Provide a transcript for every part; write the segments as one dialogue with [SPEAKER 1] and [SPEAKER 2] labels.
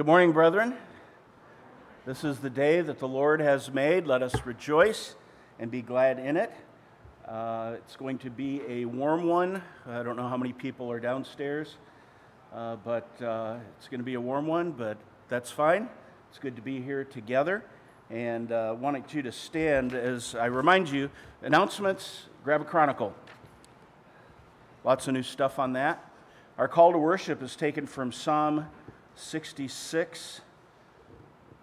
[SPEAKER 1] Good morning, brethren. This is the day that the Lord has made. Let us rejoice and be glad in it. Uh, it's going to be a warm one. I don't know how many people are downstairs, uh, but uh, it's going to be a warm one, but that's fine. It's good to be here together. And uh, wanted you to stand as I remind you announcements, grab a chronicle. Lots of new stuff on that. Our call to worship is taken from Psalm 66,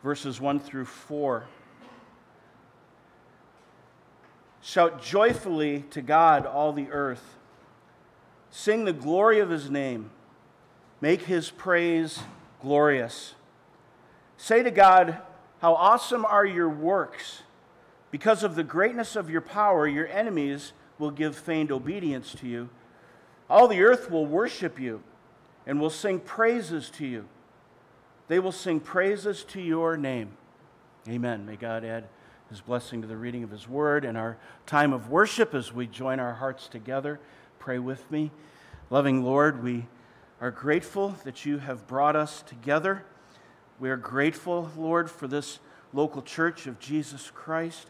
[SPEAKER 1] verses 1 through 4. Shout joyfully to God, all the earth. Sing the glory of his name. Make his praise glorious. Say to God, How awesome are your works! Because of the greatness of your power, your enemies will give feigned obedience to you. All the earth will worship you and will sing praises to you. They will sing praises to your name. Amen. May God add his blessing to the reading of his word and our time of worship as we join our hearts together. Pray with me. Loving Lord, we are grateful that you have brought us together. We are grateful, Lord, for this local church of Jesus Christ.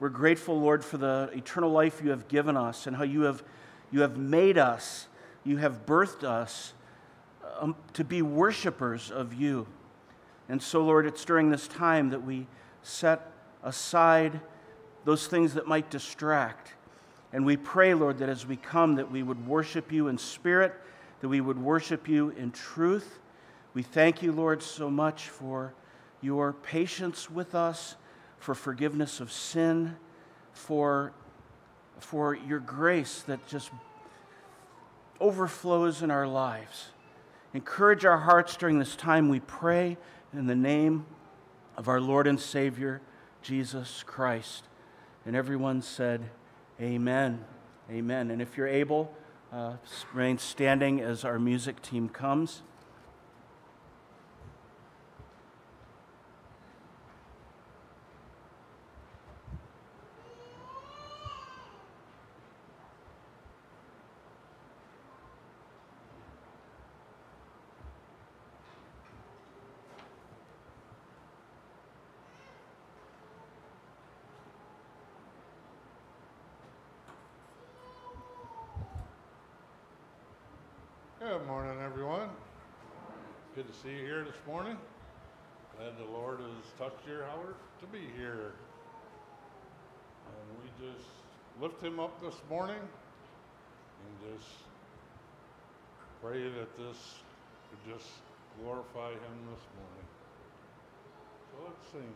[SPEAKER 1] We're grateful, Lord, for the eternal life you have given us and how you have, you have made us, you have birthed us um, to be worshipers of you. And so, Lord, it's during this time that we set aside those things that might distract. And we pray, Lord, that as we come, that we would worship you in spirit, that we would worship you in truth. We thank you, Lord, so much for your patience with us, for forgiveness of sin, for, for your grace that just overflows in our lives. Encourage our hearts during this time, we pray, in the name of our Lord and Savior, Jesus Christ. And everyone said, Amen. Amen. And if you're able, uh, remain standing as our music team comes.
[SPEAKER 2] Good morning, everyone. Good to see you here this morning. Glad the Lord has touched your heart to be here. And we just lift him up this morning and just pray that this would just glorify him this morning. So let's sing.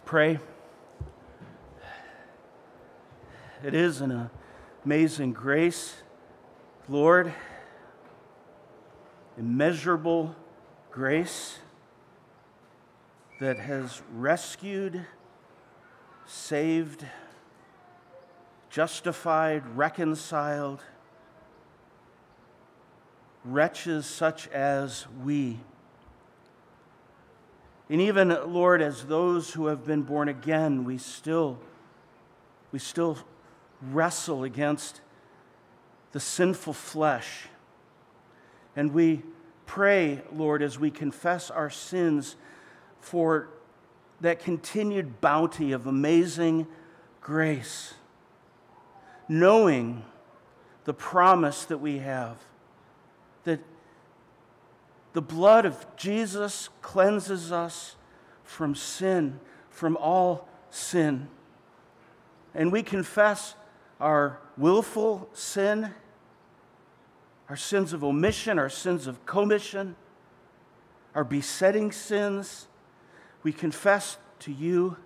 [SPEAKER 1] Let's pray. It is an amazing grace, Lord, immeasurable grace that has rescued, saved, justified, reconciled wretches such as we. And even, Lord, as those who have been born again, we still, we still wrestle against the sinful flesh. And we pray, Lord, as we confess our sins, for that continued bounty of amazing grace, knowing the promise that we have that the blood of Jesus cleanses us from sin, from all sin. And we confess our willful sin, our sins of omission, our sins of commission, our besetting sins. We confess to you.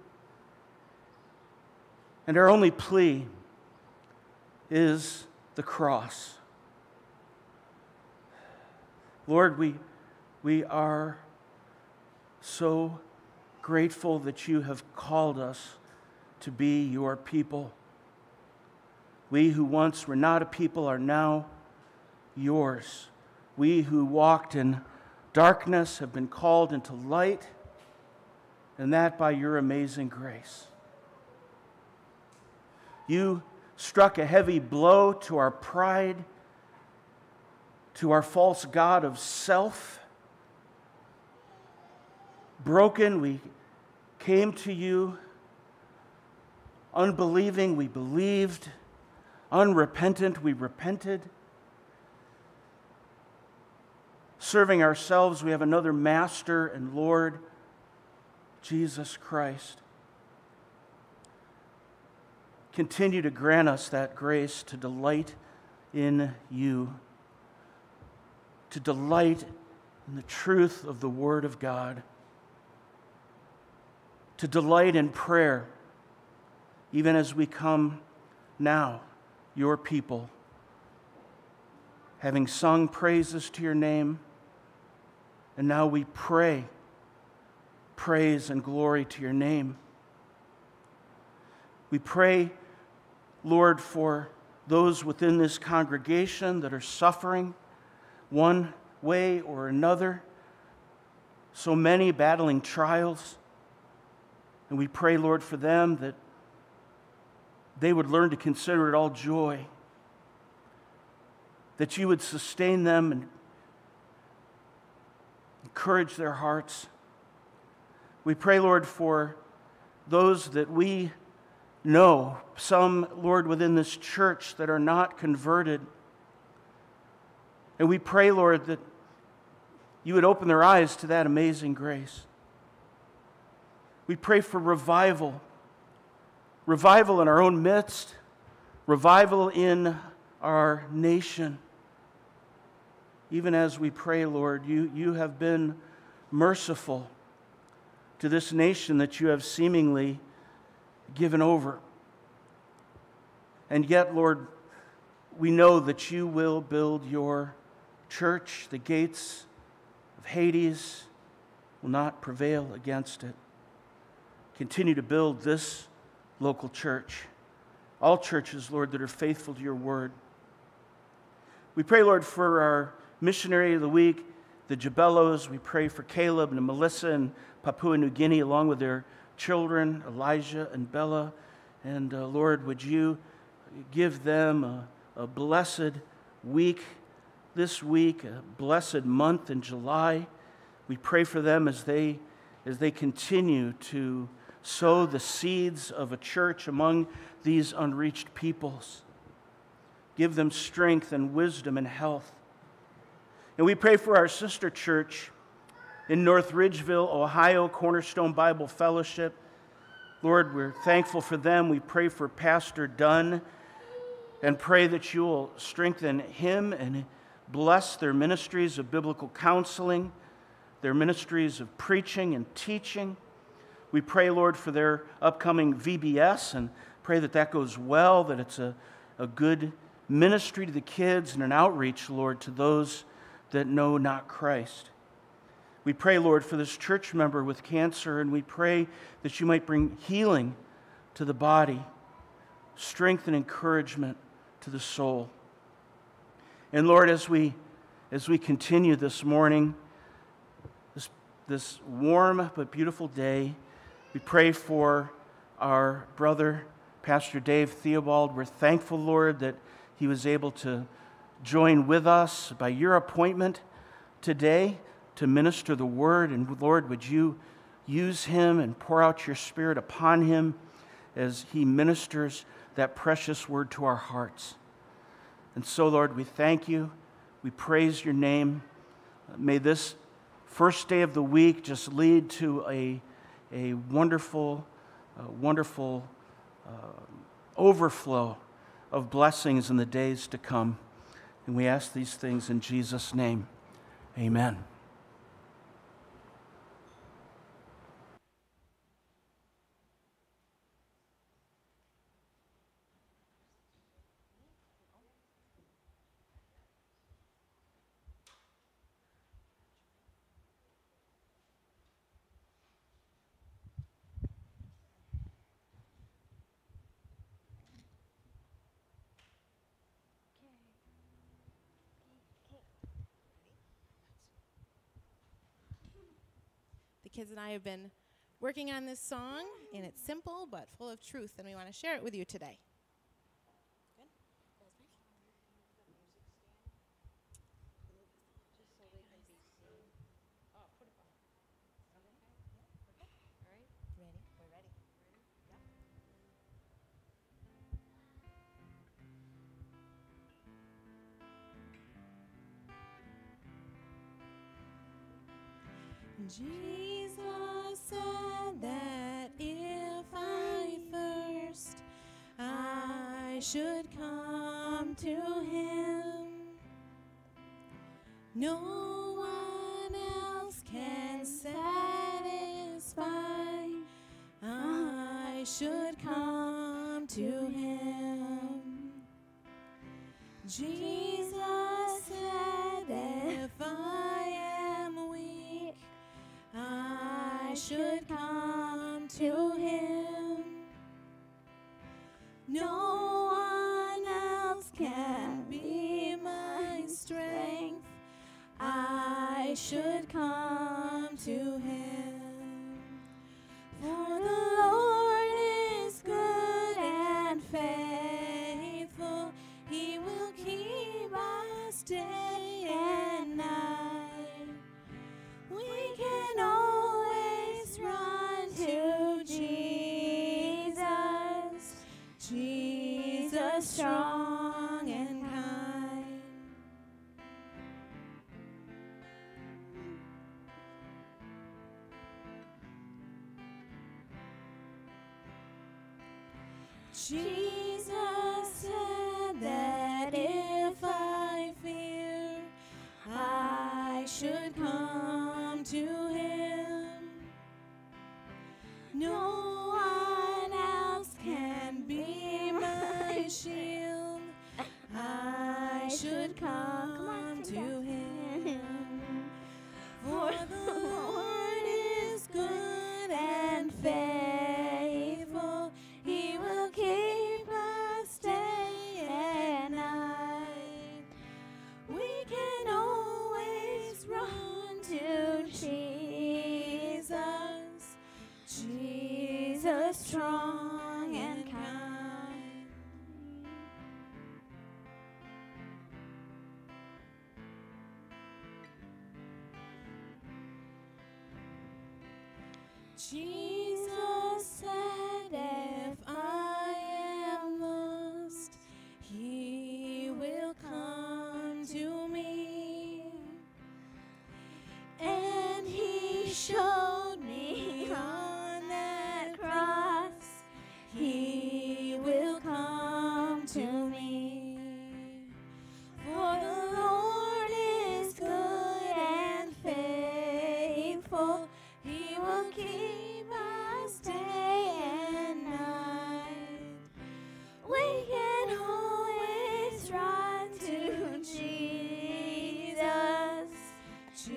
[SPEAKER 1] And our only plea is the cross. Lord, we, we are so grateful that you have called us to be your people. We who once were not a people are now yours. We who walked in darkness have been called into light, and that by your amazing grace. You struck a heavy blow to our pride to our false God of self. Broken, we came to you. Unbelieving, we believed. Unrepentant, we repented. Serving ourselves, we have another Master and Lord, Jesus Christ. Continue to grant us that grace to delight in you to delight in the truth of the Word of God, to delight in prayer, even as we come now, your people, having sung praises to your name, and now we pray praise and glory to your name. We pray, Lord, for those within this congregation that are suffering one way or another. So many battling trials. And we pray, Lord, for them that they would learn to consider it all joy, that you would sustain them and encourage their hearts. We pray, Lord, for those that we know, some, Lord, within this church that are not converted. And we pray, Lord, that you would open their eyes to that amazing grace. We pray for revival revival in our own midst, revival in our nation. Even as we pray, Lord, you, you have been merciful to this nation that you have seemingly given over. And yet, Lord, we know that you will build your church, the gates of Hades will not prevail against it. Continue to build this local church all churches, Lord, that are faithful to your word. We pray, Lord, for our missionary of the week, the Jabellos. We pray for Caleb and Melissa in Papua New Guinea, along with their children, Elijah and Bella. And uh, Lord, would you give them a, a blessed week this week, a blessed month in July. We pray for them as they, as they continue to sow the seeds of a church among these unreached peoples. Give them strength and wisdom and health. And we pray for our sister church in North Ridgeville, Ohio, Cornerstone Bible Fellowship. Lord, we're thankful for them. We pray for Pastor Dunn and pray that you will strengthen him and bless their ministries of biblical counseling, their ministries of preaching and teaching. We pray, Lord, for their upcoming VBS and pray that that goes well, that it's a, a good ministry to the kids and an outreach, Lord, to those that know not Christ. We pray, Lord, for this church member with cancer, and we pray that you might bring healing to the body, strength and encouragement to the soul. And Lord, as we, as we continue this morning, this, this warm but beautiful day, we pray for our brother, Pastor Dave Theobald. We're thankful, Lord, that he was able to join with us by your appointment today to minister the word. And Lord, would you use him and pour out your spirit upon him as he ministers that precious word to our hearts. And so, Lord, we thank you. We praise your name. May this first day of the week just lead to a, a wonderful, uh, wonderful uh, overflow of blessings in the days to come. And we ask these things in Jesus' name. Amen.
[SPEAKER 3] Kids and I have been working on this song, and it's simple but full of truth, and we want to share it with you today. Come to him. Jesus said, if I am weak, I should come to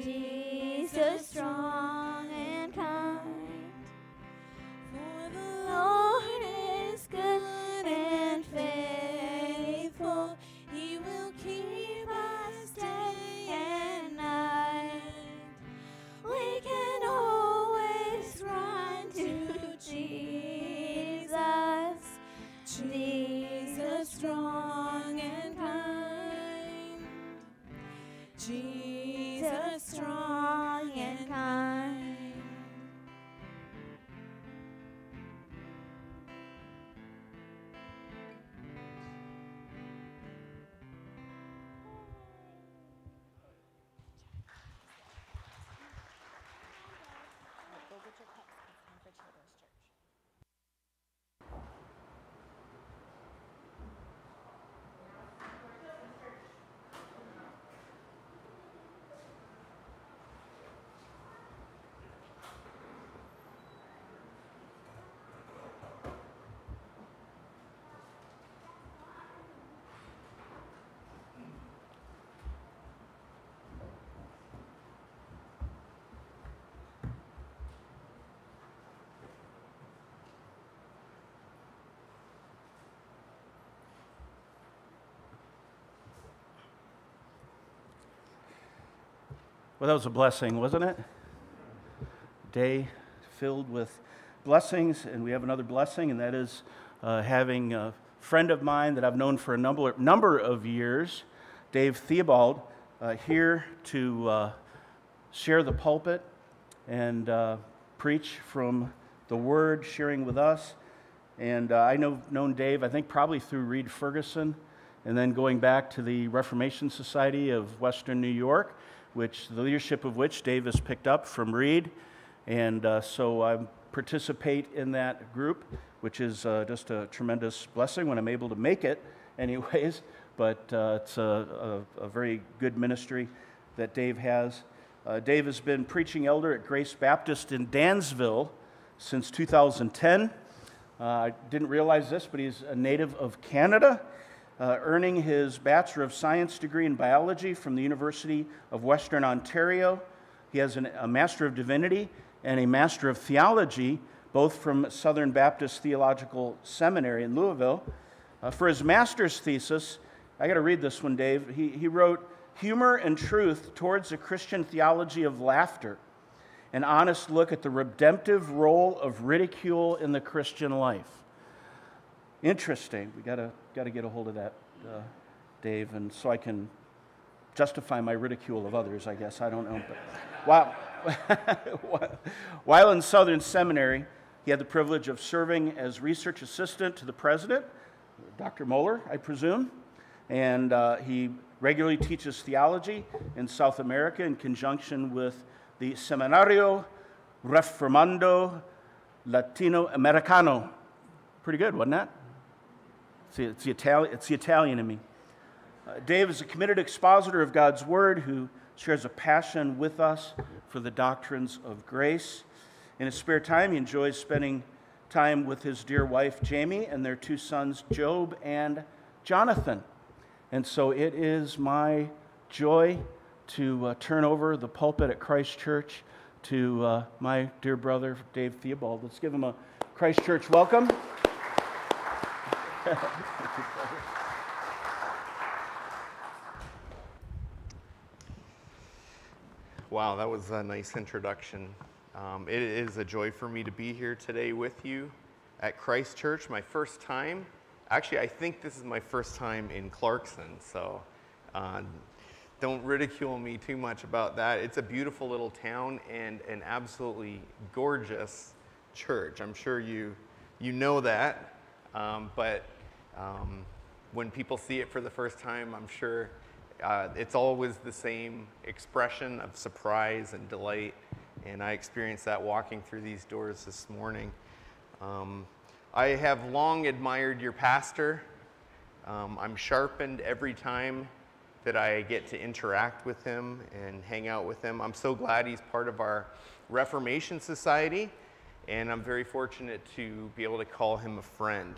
[SPEAKER 3] Jesus strong
[SPEAKER 1] Well, that was a blessing, wasn't it? Day filled with blessings, and we have another blessing, and that is uh, having a friend of mine that I've known for a number, number of years, Dave Theobald, uh, here to uh, share the pulpit and uh, preach from the Word, sharing with us. And uh, I know known Dave, I think probably through Reed Ferguson, and then going back to the Reformation Society of Western New York, which the leadership of which Dave has picked up from Reed. And uh, so I participate in that group, which is uh, just a tremendous blessing when I'm able to make it, anyways. But uh, it's a, a, a very good ministry that Dave has. Uh, Dave has been preaching elder at Grace Baptist in Dansville since 2010. Uh, I didn't realize this, but he's a native of Canada, uh, earning his Bachelor of Science degree in biology from the University of Western Ontario. He has an, a Master of Divinity and a Master of Theology, both from Southern Baptist Theological Seminary in Louisville. Uh, for his master's thesis, I got to read this one, Dave. He, he wrote, Humor and Truth Towards a Christian Theology of Laughter an honest look at the redemptive role of ridicule in the Christian life. Interesting. We gotta gotta get a hold of that, uh, Dave, and so I can justify my ridicule of others. I guess I don't know. But while while in Southern Seminary, he had the privilege of serving as research assistant to the president, Dr. Mohler, I presume, and uh, he regularly teaches theology in South America in conjunction with the Seminario Reformando Latino Americano. Pretty good, wasn't that? See, it's the Italian, it's the Italian in me. Uh, Dave is a committed expositor of God's Word who shares a passion with us for the doctrines of grace. In his spare time, he enjoys spending time with his dear wife, Jamie, and their two sons, Job and Jonathan. And so it is my joy to uh, turn over the pulpit at Christ Church to uh, my dear brother, Dave Theobald. Let's give him a Christ Church welcome.
[SPEAKER 4] Wow, that was a nice introduction. Um, it is a joy for me to be here today with you at Christ Church, my first time. Actually, I think this is my first time in Clarkson, so uh, don't ridicule me too much about that. It's a beautiful little town and an absolutely gorgeous church. I'm sure you, you know that, um, but um, when people see it for the first time, I'm sure uh, it's always the same expression of surprise and delight. And I experienced that walking through these doors this morning. Um, I have long admired your pastor. Um, I'm sharpened every time that I get to interact with him and hang out with him. I'm so glad he's part of our Reformation Society, and I'm very fortunate to be able to call him a friend.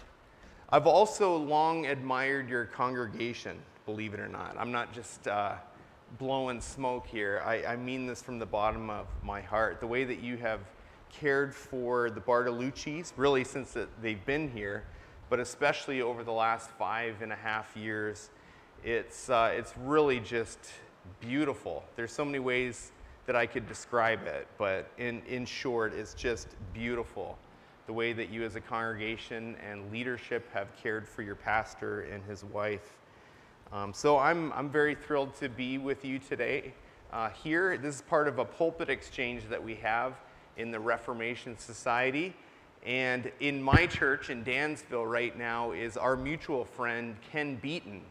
[SPEAKER 4] I've also long admired your congregation, believe it or not. I'm not just uh, blowing smoke here. I, I mean this from the bottom of my heart. The way that you have cared for the Bartolucci's, really since they've been here, but especially over the last five and a half years, it's, uh, it's really just beautiful. There's so many ways that I could describe it, but in, in short, it's just beautiful. The way that you as a congregation and leadership have cared for your pastor and his wife. Um, so I'm, I'm very thrilled to be with you today uh, here. This is part of a pulpit exchange that we have in the Reformation Society. And in my church in Dansville right now is our mutual friend Ken Beaton.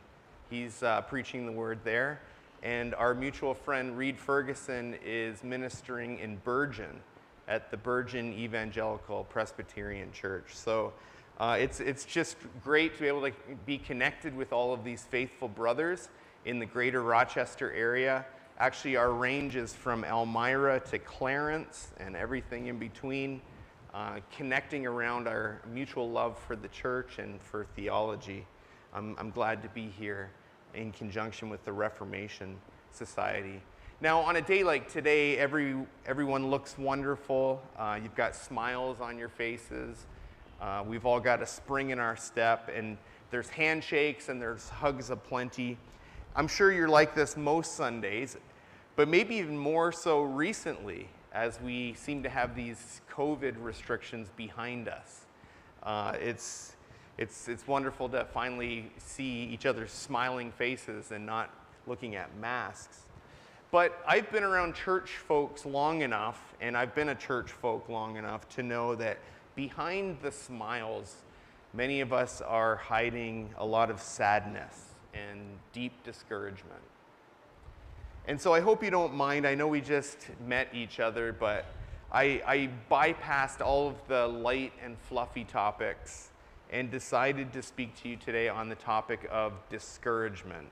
[SPEAKER 4] He's uh, preaching the word there. And our mutual friend Reed Ferguson is ministering in Bergen at the Bergen Evangelical Presbyterian Church. So uh, it's, it's just great to be able to be connected with all of these faithful brothers in the greater Rochester area. Actually, our range is from Elmira to Clarence and everything in between, uh, connecting around our mutual love for the church and for theology. I'm, I'm glad to be here in conjunction with the Reformation Society. Now, on a day like today, every, everyone looks wonderful. Uh, you've got smiles on your faces. Uh, we've all got a spring in our step, and there's handshakes and there's hugs aplenty. I'm sure you're like this most Sundays, but maybe even more so recently as we seem to have these COVID restrictions behind us. Uh, it's, it's, it's wonderful to finally see each other's smiling faces and not looking at masks. But I've been around church folks long enough, and I've been a church folk long enough to know that behind the smiles, many of us are hiding a lot of sadness and deep discouragement. And so I hope you don't mind. I know we just met each other, but I, I bypassed all of the light and fluffy topics and decided to speak to you today on the topic of discouragement.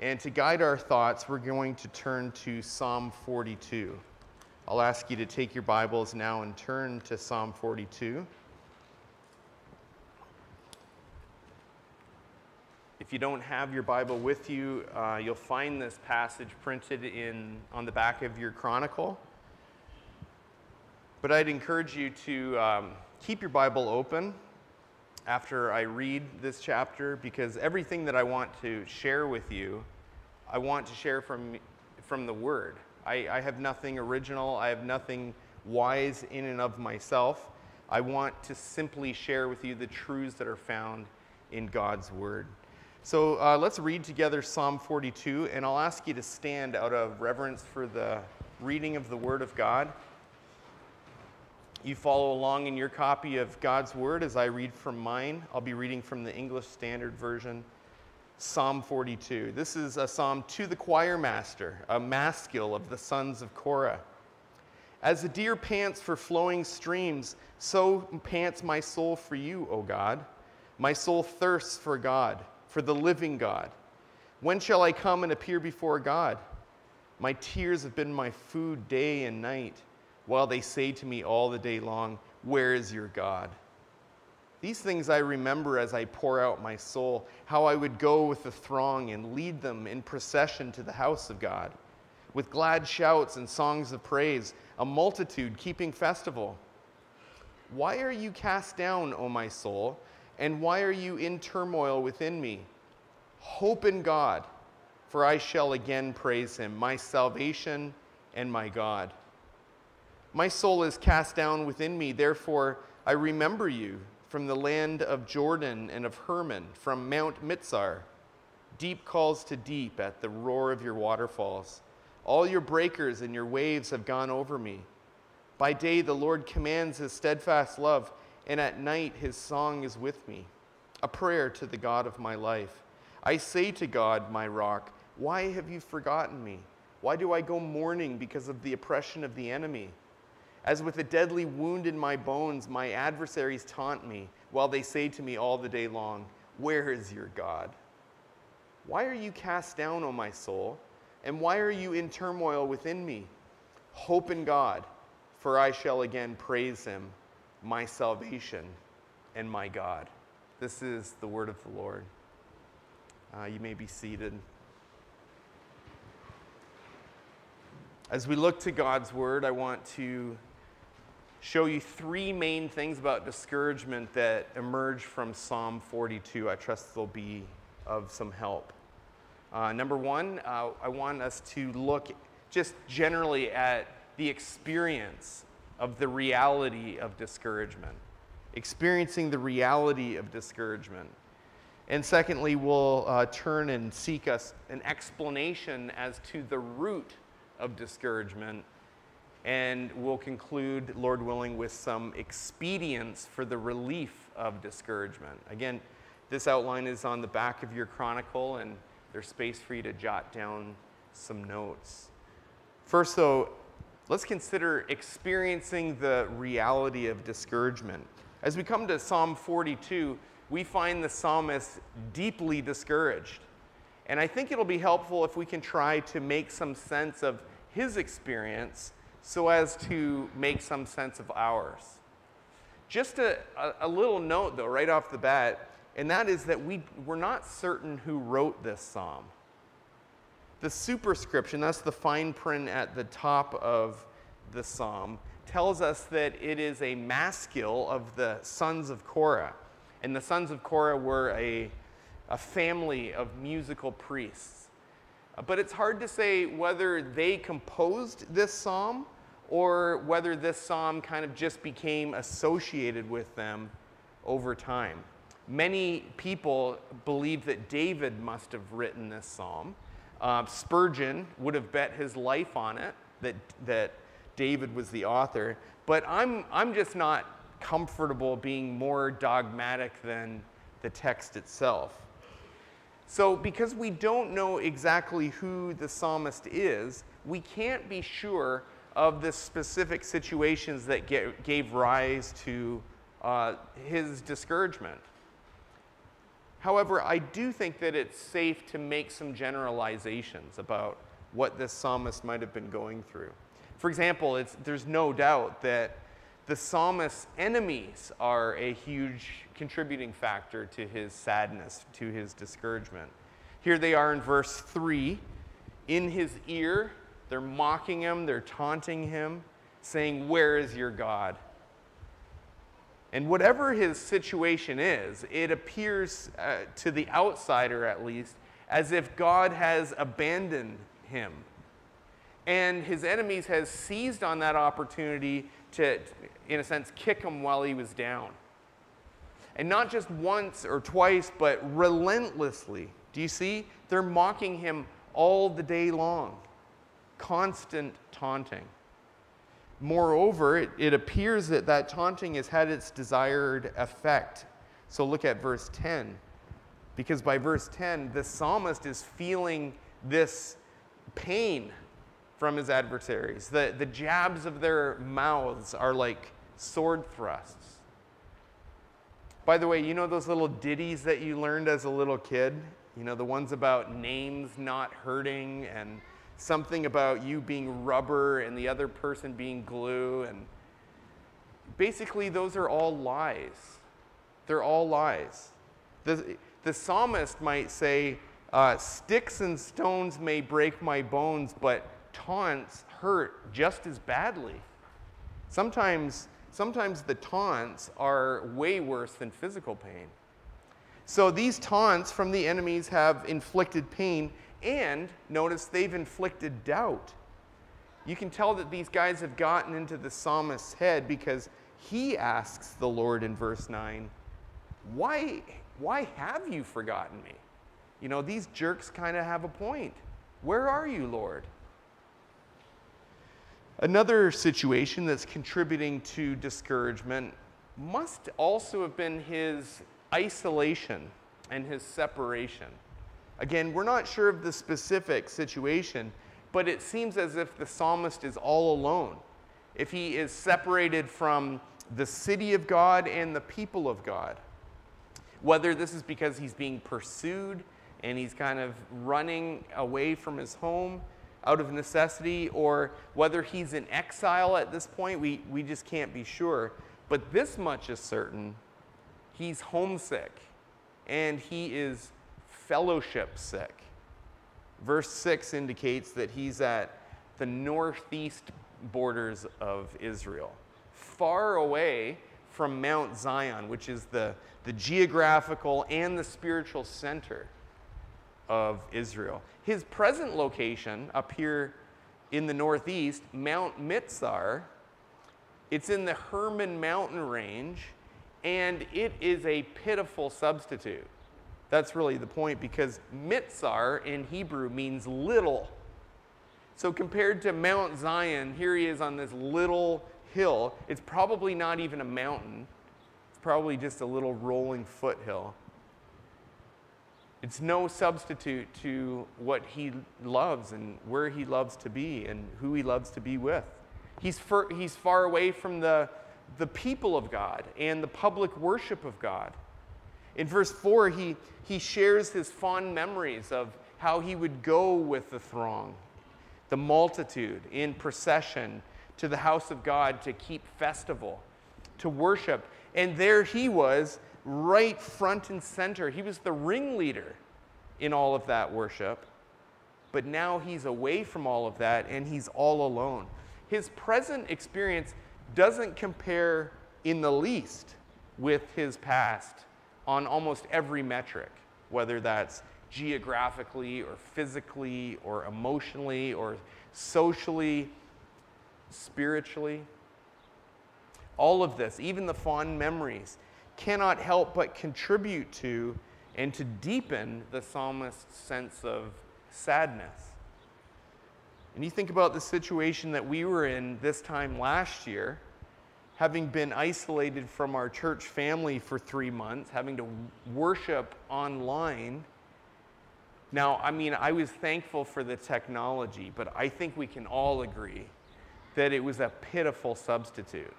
[SPEAKER 4] And to guide our thoughts, we're going to turn to Psalm 42. I'll ask you to take your Bibles now and turn to Psalm 42. If you don't have your Bible with you, uh, you'll find this passage printed in, on the back of your chronicle. But I'd encourage you to um, keep your Bible open after I read this chapter because everything that I want to share with you, I want to share from, from the Word. I, I have nothing original, I have nothing wise in and of myself. I want to simply share with you the truths that are found in God's Word. So uh, let's read together Psalm 42, and I'll ask you to stand out of reverence for the reading of the Word of God. You follow along in your copy of God's Word as I read from mine. I'll be reading from the English Standard Version. Psalm 42. This is a psalm to the choir master, a maskil of the sons of Korah. As the deer pants for flowing streams, so pants my soul for you, O God. My soul thirsts for God, for the living God. When shall I come and appear before God? My tears have been my food day and night, while they say to me all the day long, Where is your God? These things I remember as I pour out my soul, how I would go with the throng and lead them in procession to the house of God, with glad shouts and songs of praise, a multitude keeping festival. Why are you cast down, O my soul, and why are you in turmoil within me? Hope in God, for I shall again praise him, my salvation and my God. My soul is cast down within me, therefore I remember you from the land of Jordan and of Hermon, from Mount Mitzar. Deep calls to deep at the roar of your waterfalls. All your breakers and your waves have gone over me. By day, the Lord commands his steadfast love, and at night, his song is with me, a prayer to the God of my life. I say to God, my rock, why have you forgotten me? Why do I go mourning because of the oppression of the enemy? As with a deadly wound in my bones, my adversaries taunt me, while they say to me all the day long, Where is your God? Why are you cast down, O my soul? And why are you in turmoil within me? Hope in God, for I shall again praise him, my salvation and my God. This is the word of the Lord. Uh, you may be seated. As we look to God's word, I want to show you three main things about discouragement that emerge from Psalm 42. I trust they'll be of some help. Uh, number one, uh, I want us to look just generally at the experience of the reality of discouragement, experiencing the reality of discouragement. And secondly, we'll uh, turn and seek us an explanation as to the root of discouragement. And we'll conclude, Lord willing, with some expedients for the relief of discouragement. Again, this outline is on the back of your chronicle, and there's space for you to jot down some notes. First, though, let's consider experiencing the reality of discouragement. As we come to Psalm 42, we find the psalmist deeply discouraged. And I think it'll be helpful if we can try to make some sense of his experience so as to make some sense of ours. Just a, a, a, little note, though, right off the bat, and that is that we, we're not certain who wrote this psalm. The superscription, that's the fine print at the top of the psalm, tells us that it is a maskil of the sons of Korah. And the sons of Korah were a, a family of musical priests. But it's hard to say whether they composed this psalm or whether this psalm kind of just became associated with them over time. Many people believe that David must have written this psalm. Uh, Spurgeon would have bet his life on it that, that David was the author. But I'm, I'm just not comfortable being more dogmatic than the text itself. So, because we don't know exactly who the psalmist is, we can't be sure of the specific situations that get, gave rise to uh, his discouragement. However, I do think that it's safe to make some generalizations about what this psalmist might have been going through. For example, there's no doubt that the psalmist's enemies are a huge contributing factor to his sadness, to his discouragement. Here they are in verse 3. In his ear, they're mocking him, they're taunting him, saying, Where is your God? And whatever his situation is, it appears uh, to the outsider at least as if God has abandoned him. And his enemies has seized on that opportunity to, in a sense, kick him while he was down. And not just once or twice, but relentlessly. Do you see? They're mocking him all the day long. Constant taunting. Moreover, it, it appears that that taunting has had its desired effect. So look at verse 10. Because by verse 10, the psalmist is feeling this pain from his adversaries. The, the jabs of their mouths are like sword thrusts. By the way, you know those little ditties that you learned as a little kid? You know, the ones about names not hurting and something about you being rubber and the other person being glue. And basically, those are all lies. They're all lies. The, the psalmist might say, uh, Sticks and stones may break my bones, but taunts hurt just as badly. Sometimes, sometimes the taunts are way worse than physical pain. So these taunts from the enemies have inflicted pain, and notice they've inflicted doubt. You can tell that these guys have gotten into the psalmist's head because he asks the Lord in verse 9, Why, why have you forgotten me? You know, these jerks kind of have a point. Where are you, Lord? Another situation that's contributing to discouragement must also have been his isolation and his separation. Again, we're not sure of the specific situation, but it seems as if the psalmist is all alone. If he is separated from the city of God and the people of God, whether this is because he's being pursued and he's kind of running away from his home out of necessity, or whether he's in exile at this point, we, we just can't be sure. But this much is certain he's homesick and he is fellowship sick. Verse 6 indicates that he's at the northeast borders of Israel, far away from Mount Zion, which is the, the geographical and the spiritual center of Israel. His present location up here in the northeast, Mount Mitzar, it's in the Hermon mountain range, and it is a pitiful substitute. That's really the point because Mitzar in Hebrew means little. So compared to Mount Zion, here he is on this little hill. It's probably not even a mountain, it's probably just a little rolling foothill. It's no substitute to what he loves and where he loves to be and who he loves to be with. He's, far, he's far away from the, the people of God and the public worship of God. In verse 4, he, he shares his fond memories of how he would go with the throng, the multitude in procession to the house of God to keep festival, to worship. And there he was right front and center. He was the ringleader in all of that worship. But now he's away from all of that and he's all alone. His present experience doesn't compare in the least with his past on almost every metric, whether that's geographically or physically or emotionally or socially, spiritually. All of this, even the fond memories, cannot help but contribute to and to deepen the psalmist's sense of sadness. And you think about the situation that we were in this time last year, having been isolated from our church family for three months, having to worship online. Now, I mean, I was thankful for the technology, but I think we can all agree that it was a pitiful substitute.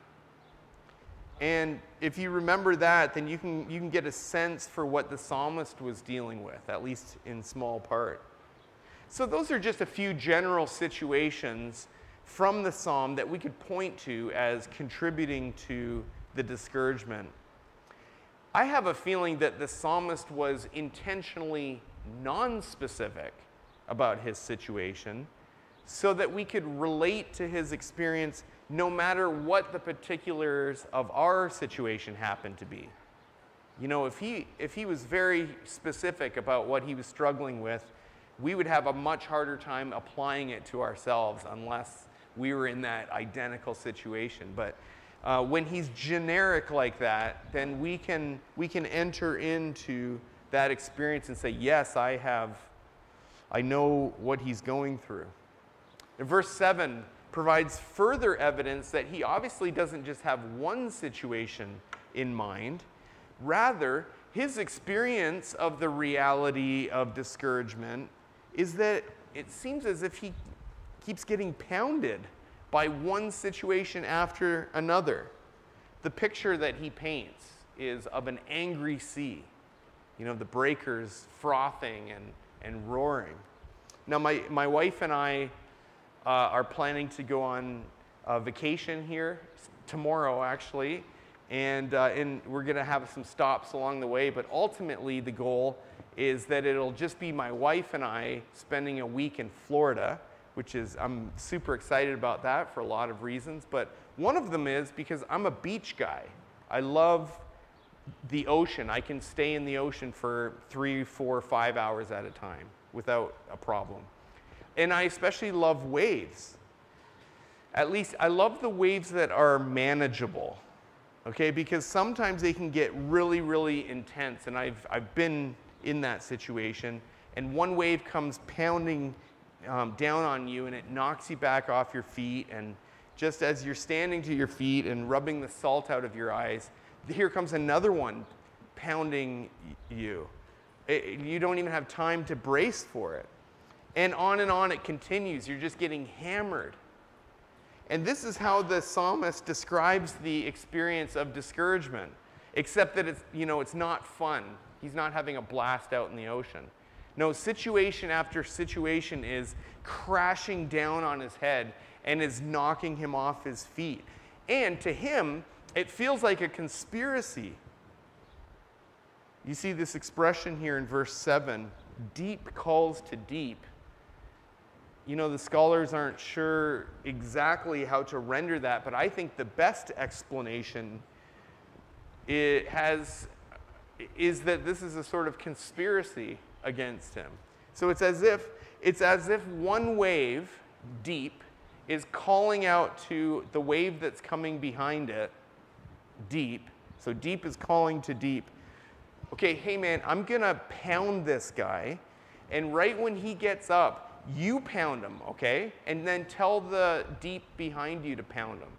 [SPEAKER 4] And if you remember that, then you can, you can get a sense for what the psalmist was dealing with, at least in small part. So, those are just a few general situations from the psalm that we could point to as contributing to the discouragement. I have a feeling that the psalmist was intentionally non specific about his situation so that we could relate to his experience no matter what the particulars of our situation happened to be. You know, if he, if he was very specific about what he was struggling with, we would have a much harder time applying it to ourselves unless we were in that identical situation. But uh, when he's generic like that, then we can, we can enter into that experience and say, Yes, I have, I know what he's going through. In verse 7, provides further evidence that he obviously doesn't just have one situation in mind. Rather, his experience of the reality of discouragement is that it seems as if he keeps getting pounded by one situation after another. The picture that he paints is of an angry sea, you know, the breakers frothing and, and roaring. Now, my, my wife and I uh, are planning to go on a vacation here tomorrow, actually. And, uh, and we're going to have some stops along the way. But ultimately, the goal is that it'll just be my wife and I spending a week in Florida, which is, I'm super excited about that for a lot of reasons. But one of them is because I'm a beach guy. I love the ocean. I can stay in the ocean for three, four, five hours at a time without a problem. And I especially love waves. At least I love the waves that are manageable, okay? Because sometimes they can get really, really intense. And I've, I've been in that situation. And one wave comes pounding um, down on you and it knocks you back off your feet. And just as you're standing to your feet and rubbing the salt out of your eyes, here comes another one pounding you. It- you don't even have time to brace for it. And on and on it continues. You're just getting hammered. And this is how the psalmist describes the experience of discouragement, except that it's, you know, it's not fun. He's not having a blast out in the ocean. No, situation after situation is crashing down on his head and is knocking him off his feet. And to him, it feels like a conspiracy. You see this expression here in verse 7 deep calls to deep you know, the scholars aren't sure exactly how to render that, but I think the best explanation it has is that this is a sort of conspiracy against him. So it's as if it's as if one wave, deep, is calling out to the wave that's coming behind it, deep. So deep is calling to deep. Okay, hey man, I'm gonna pound this guy, and right when he gets up, you pound him, okay? And then tell the deep behind you to pound him.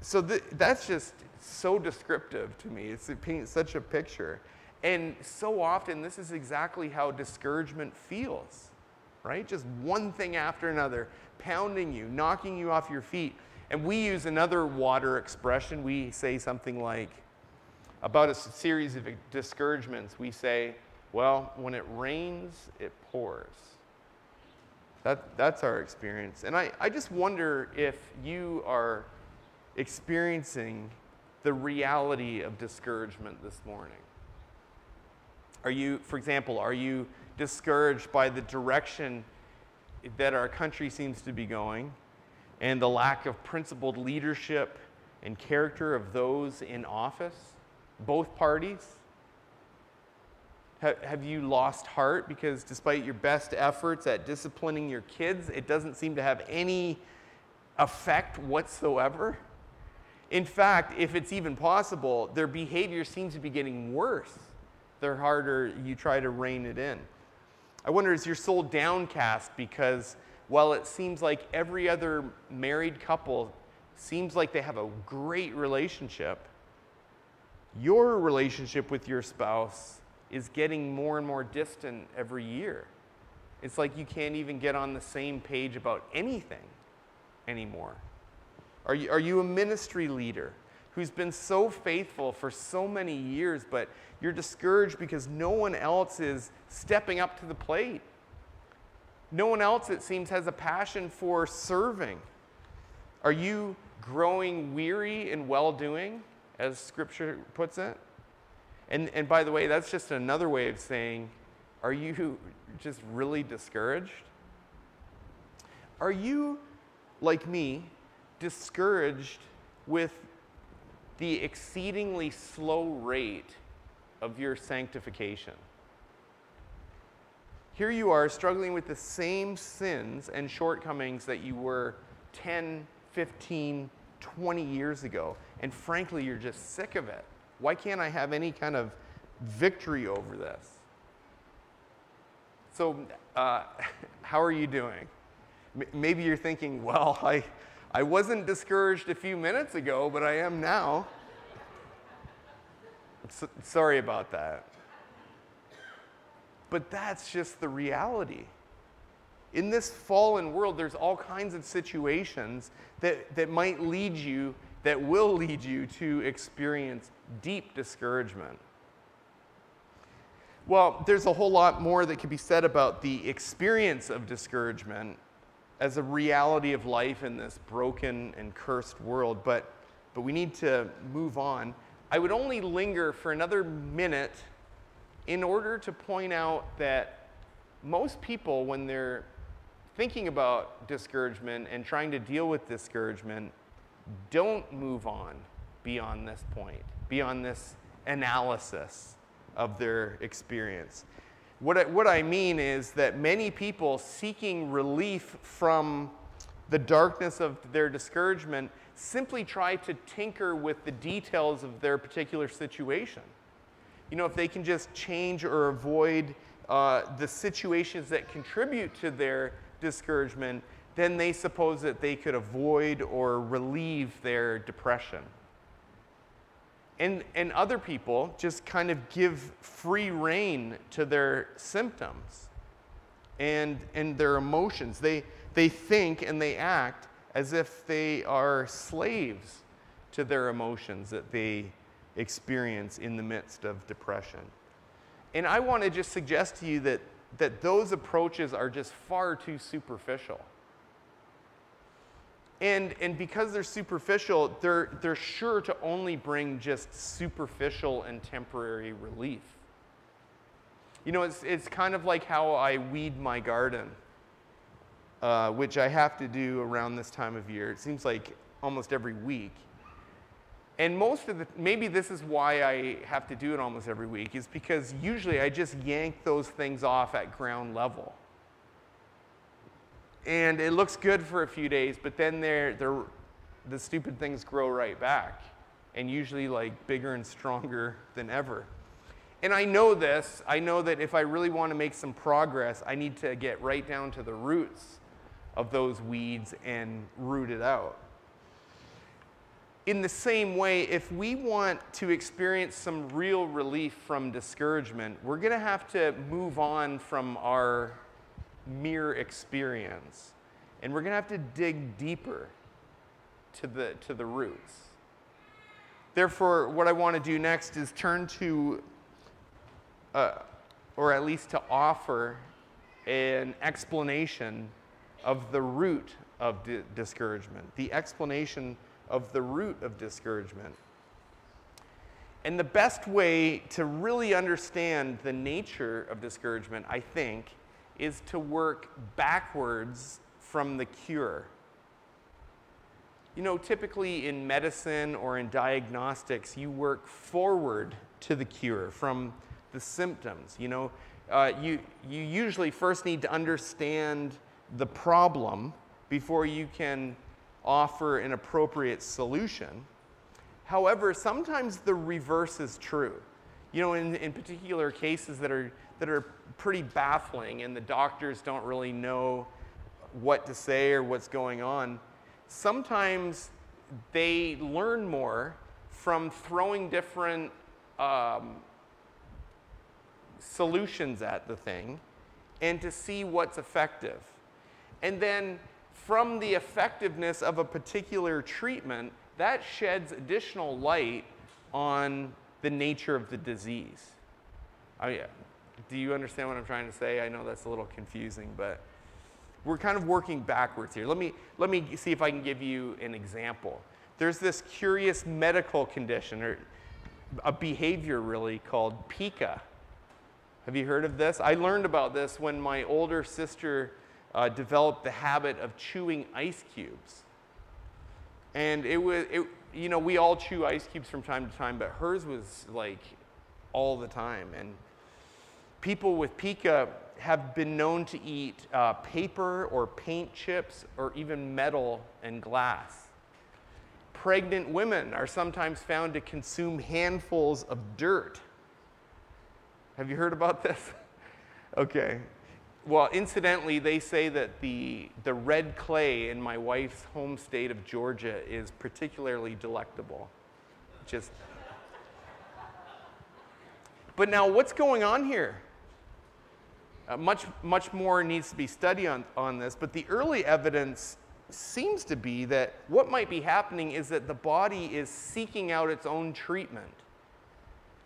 [SPEAKER 4] So th- that's just so descriptive to me. It's, it paints such a picture. And so often, this is exactly how discouragement feels, right? Just one thing after another, pounding you, knocking you off your feet. And we use another water expression. We say something like, about a series of discouragements, we say, well, when it rains, it pours. That, that's our experience. And I, I just wonder if you are experiencing the reality of discouragement this morning. Are you, for example, are you discouraged by the direction that our country seems to be going and the lack of principled leadership and character of those in office, both parties? Have you lost heart because despite your best efforts at disciplining your kids, it doesn't seem to have any effect whatsoever? In fact, if it's even possible, their behavior seems to be getting worse the harder you try to rein it in. I wonder, is your soul downcast because, while it seems like every other married couple seems like they have a great relationship, your relationship with your spouse is getting more and more distant every year. It's like you can't even get on the same page about anything anymore. Are you, are you a ministry leader who's been so faithful for so many years, but you're discouraged because no one else is stepping up to the plate? No one else, it seems, has a passion for serving. Are you growing weary in well doing, as scripture puts it? And, and by the way, that's just another way of saying, are you just really discouraged? Are you, like me, discouraged with the exceedingly slow rate of your sanctification? Here you are struggling with the same sins and shortcomings that you were 10, 15, 20 years ago, and frankly, you're just sick of it. Why can't I have any kind of victory over this? So, uh, how are you doing? M- maybe you're thinking, well, I, I wasn't discouraged a few minutes ago, but I am now. S- sorry about that. But that's just the reality. In this fallen world, there's all kinds of situations that, that might lead you, that will lead you to experience deep discouragement. Well, there's a whole lot more that could be said about the experience of discouragement as a reality of life in this broken and cursed world, but, but we need to move on. I would only linger for another minute in order to point out that most people, when they're thinking about discouragement and trying to deal with discouragement, don't move on beyond this point beyond this analysis of their experience. What I, what I mean is that many people seeking relief from the darkness of their discouragement simply try to tinker with the details of their particular situation. You know, if they can just change or avoid uh, the situations that contribute to their discouragement, then they suppose that they could avoid or relieve their depression. And, and other people just kind of give free rein to their symptoms and, and their emotions. They, they think and they act as if they are slaves to their emotions that they experience in the midst of depression. And I want to just suggest to you that, that those approaches are just far too superficial. And, and because they're superficial, they're, they're sure to only bring just superficial and temporary relief. You know, it's, it's kind of like how I weed my garden, uh, which I have to do around this time of year. It seems like almost every week. And most of the, maybe this is why I have to do it almost every week, is because usually I just yank those things off at ground level and it looks good for a few days, but then they're, they're, the stupid things grow right back, and usually like bigger and stronger than ever. And I know this. I know that if I really want to make some progress, I need to get right down to the roots of those weeds and root it out. In the same way, if we want to experience some real relief from discouragement, we're going to have to move on from our mere experience. And we're going to have to dig deeper to the, to the roots. Therefore, what I want to do next is turn to, uh, or at least to offer, an explanation of the root of di- discouragement, the explanation of the root of discouragement. And the best way to really understand the nature of discouragement, I think, is to work backwards from the cure. You know, typically in medicine or in diagnostics, you work forward to the cure from the symptoms. You know, uh, you, you usually first need to understand the problem before you can offer an appropriate solution. However, sometimes the reverse is true. You know, in, in particular cases that are, that are pretty baffling and the doctors don't really know what to say or what's going on, sometimes they learn more from throwing different um, solutions at the thing and to see what's effective. And then from the effectiveness of a particular treatment, that sheds additional light on the nature of the disease. I, do you understand what I'm trying to say? I know that's a little confusing, but we're kind of working backwards here. Let me, let me see if I can give you an example. There's this curious medical condition, or a behavior really, called pica. Have you heard of this? I learned about this when my older sister uh, developed the habit of chewing ice cubes. And it was, it, you know, we all chew ice cubes from time to time, but hers was like all the time. And people with pica have been known to eat uh, paper or paint chips or even metal and glass. Pregnant women are sometimes found to consume handfuls of dirt. Have you heard about this? okay. Well, incidentally, they say that the, the red clay in my wife's home state of Georgia is particularly delectable. Just. But now, what's going on here? Uh, much, much more needs to be studied on, on this, but the early evidence seems to be that what might be happening is that the body is seeking out its own treatment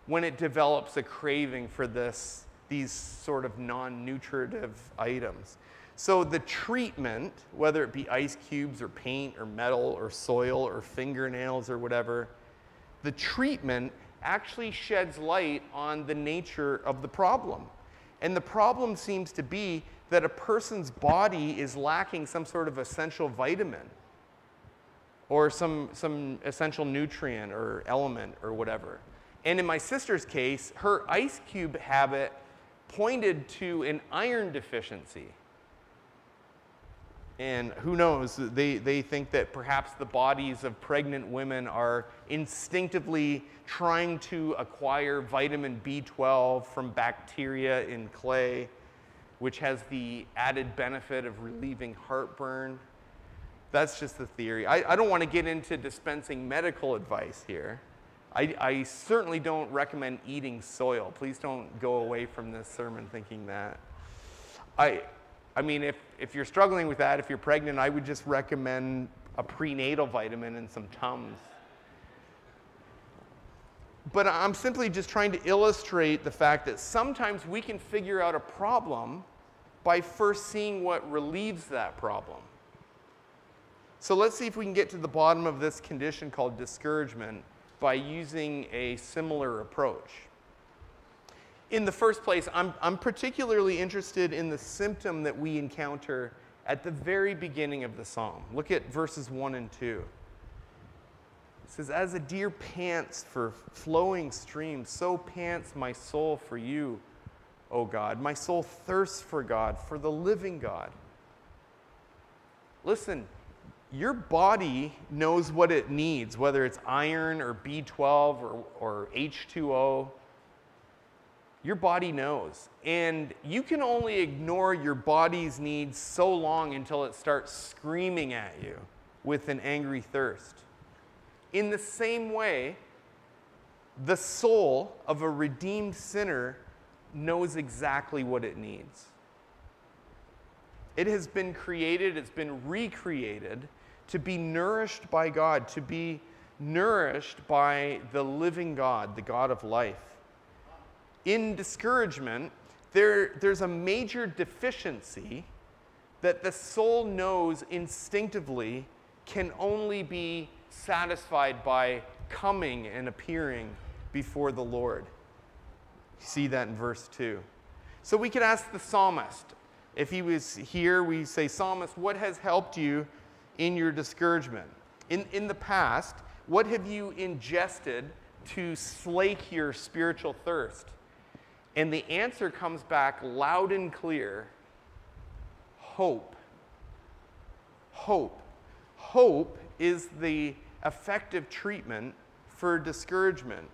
[SPEAKER 4] when it develops a craving for this, these sort of non nutritive items. So the treatment, whether it be ice cubes or paint or metal or soil or fingernails or whatever, the treatment actually sheds light on the nature of the problem. And the problem seems to be that a person's body is lacking some sort of essential vitamin or some, some essential nutrient or element or whatever. And in my sister's case, her ice cube habit pointed to an iron deficiency. And who knows, they, they think that perhaps the bodies of pregnant women are instinctively trying to acquire vitamin B12 from bacteria in clay. which has the added benefit of relieving heartburn. That's just the theory. I, I don't want to get into dispensing medical advice here. I, I certainly don't recommend eating soil. Please don't go away from this sermon thinking that. I, I mean, if, if you're struggling with that, if you're pregnant, I would just recommend a prenatal vitamin and some Tums. But I'm simply just trying to illustrate the fact that sometimes we can figure out a problem by first seeing what relieves that problem. So let's see if we can get to the bottom of this condition called discouragement by using a similar approach. In the first place, I'm, I'm particularly interested in the symptom that we encounter at the very beginning of the psalm. Look at verses 1 and 2. It says, As a deer pants for flowing streams, so pants my soul for you, O God. My soul thirsts for God, for the living God. Listen, your body knows what it needs, whether it's iron or B12 or, or H2O. Your body knows. And you can only ignore your body's needs so long until it starts screaming at you with an angry thirst. In the same way, the soul of a redeemed sinner knows exactly what it needs. It has been created, it's been recreated to be nourished by God, to be nourished by the living God, the God of life. In discouragement, there, there's a major deficiency that the soul knows instinctively can only be satisfied by coming and appearing before the Lord. You see that in verse 2. So we could ask the psalmist. If he was here, we say, Psalmist, what has helped you in your discouragement? In, in the past, what have you ingested to slake your spiritual thirst? And the answer comes back loud and clear hope. Hope. Hope is the effective treatment for discouragement.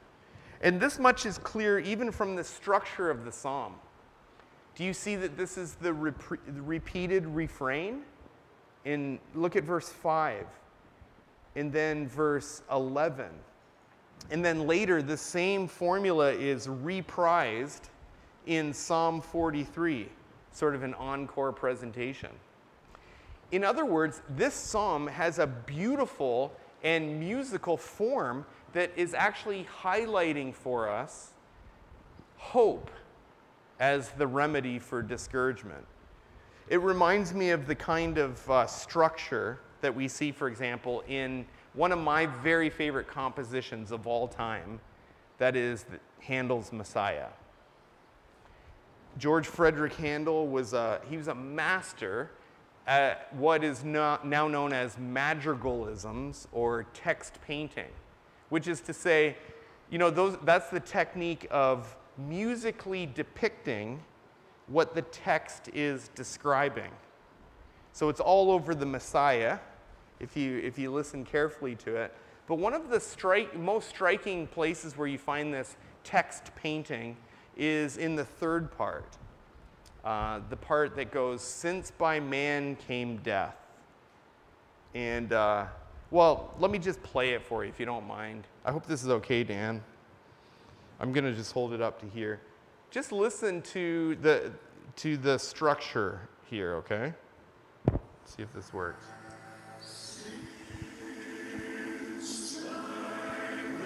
[SPEAKER 4] And this much is clear even from the structure of the psalm. Do you see that this is the, rep- repeated refrain? In look at verse 5 and then verse 11. And then later the same formula is reprised in Psalm 43, sort of an encore presentation. In other words, this psalm has a beautiful and musical form that is actually highlighting for us hope as the remedy for discouragement. It reminds me of the kind of uh, structure that we see, for example, in one of my very favorite compositions of all time, that is Handel's Messiah. George Frederick Handel was a, he was a master at what is now known as madrigalisms or text painting, which is to say, you know, those, that's the technique of musically depicting what the text is describing. So it's all over the Messiah, if you, if you listen carefully to it. But one of the strike, most striking places where you find this text painting is in the third part. Uh, the part that goes, Since by man came death. And, uh, well, let me just play it for you if you don't mind. I hope this is okay, Dan. I'm going to just hold it up to here. Just listen to the, to the structure here, okay? See if this works.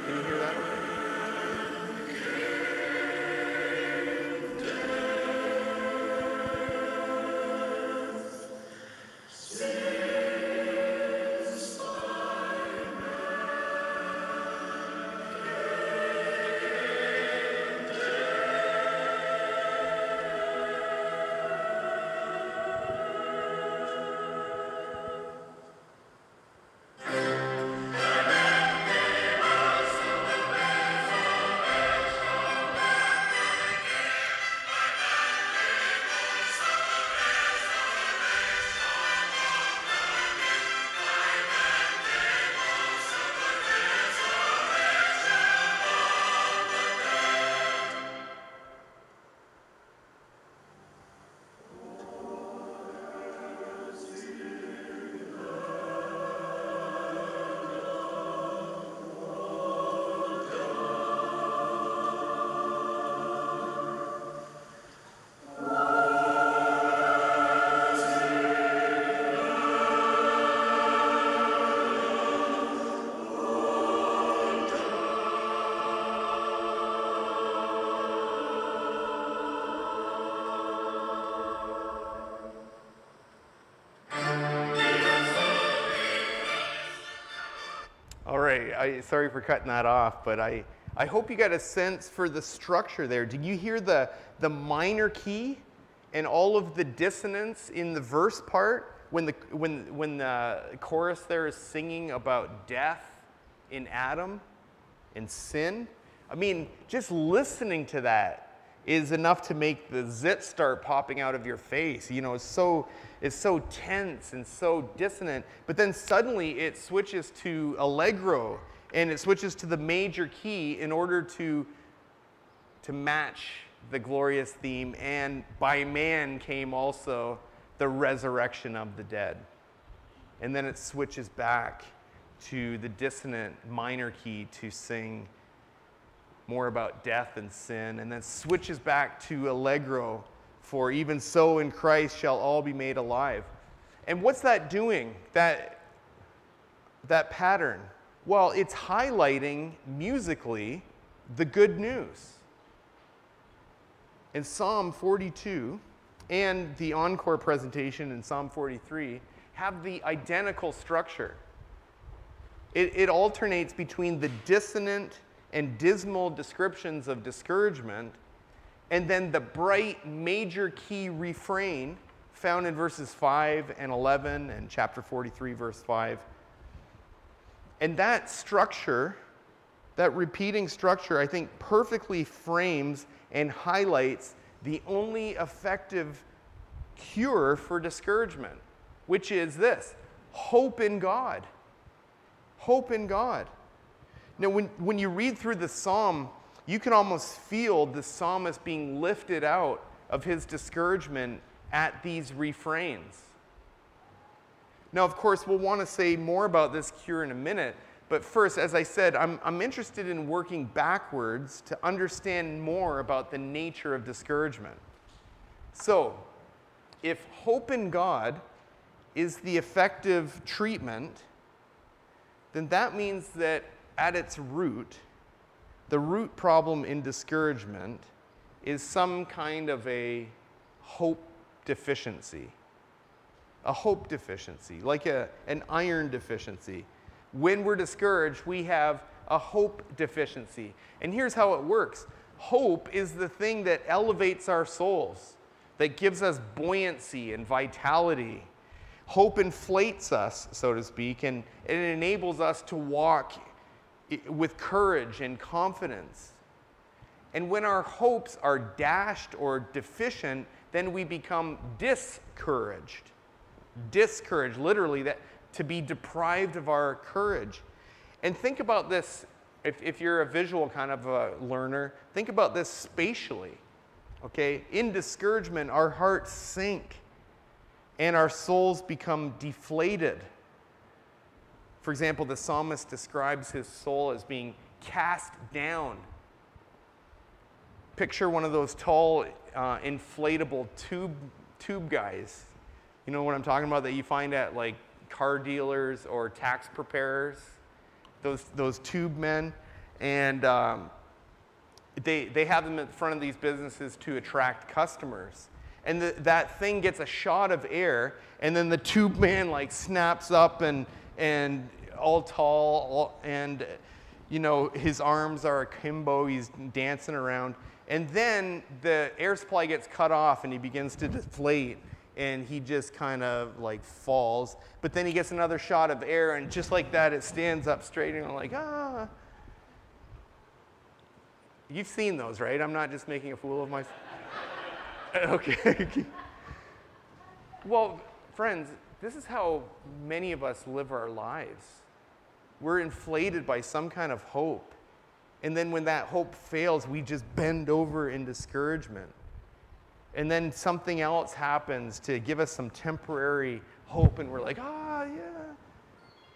[SPEAKER 4] Can you hear that? I, sorry for cutting that off, but I, I hope you got a sense for the structure there. Did you hear the, the minor key and all of the dissonance in the verse part when the, when, when the chorus there is singing about death in Adam and sin? I mean, just listening to that is enough to make the zit start popping out of your face. You know, it's so, it's so tense and so dissonant. But then suddenly it switches to allegro and it switches to the major key in order to, to match the glorious theme. And by man came also the resurrection of the dead. And then it switches back to the dissonant minor key to sing more about death and sin, and then switches back to Allegro for even so in Christ shall all be made alive. And what's that doing? That, that pattern? Well, it's highlighting musically the good news. In Psalm 42 and the encore presentation in Psalm 43 have the identical structure. It, it alternates between the dissonant and dismal descriptions of discouragement, and then the bright major key refrain found in verses 5 and 11 and chapter 43, verse 5. And that structure, that repeating structure, I think perfectly frames and highlights the only effective cure for discouragement, which is this hope in God. Hope in God. Now, when, when you read through the psalm, you can almost feel the psalmist being lifted out of his discouragement at these refrains. Now, of course, we'll want to say more about this cure in a minute, but first, as I said, I'm, I'm interested in working backwards to understand more about the nature of discouragement. So, if hope in God is the effective treatment, then that means that at its root, the root problem in discouragement is some kind of a hope deficiency. A hope deficiency, like a, an iron deficiency. When we're discouraged, we have a hope deficiency. And here's how it works hope is the thing that elevates our souls, that gives us buoyancy and vitality. Hope inflates us, so to speak, and it enables us to walk with courage and confidence. And when our hopes are dashed or deficient, then we become discouraged. Discouraged, literally, that to be deprived of our courage. And think about this, if, if you're a visual kind of a learner, think about this spatially. Okay? In discouragement, our hearts sink and our souls become deflated for example, the psalmist describes his soul as being cast down. Picture one of those tall, uh, inflatable tube, tube guys. You know what I'm talking about that you find at like car dealers or tax preparers? Those, those tube men. And um, they, they have them in front of these businesses to attract customers. And the, that thing gets a shot of air, and then the tube man like snaps up and, and all tall, all, and you know his arms are akimbo. He's dancing around, and then the air supply gets cut off, and he begins to deflate, and he just kind of like falls. But then he gets another shot of air, and just like that, it stands up straight, and I'm like, ah. You've seen those, right? I'm not just making a fool of myself. okay. well, friends, this is how many of us live our lives we're inflated by some kind of hope. And then when that hope fails, we just bend over in discouragement. And then something else happens to give us some temporary hope, and we're like, ah, yeah.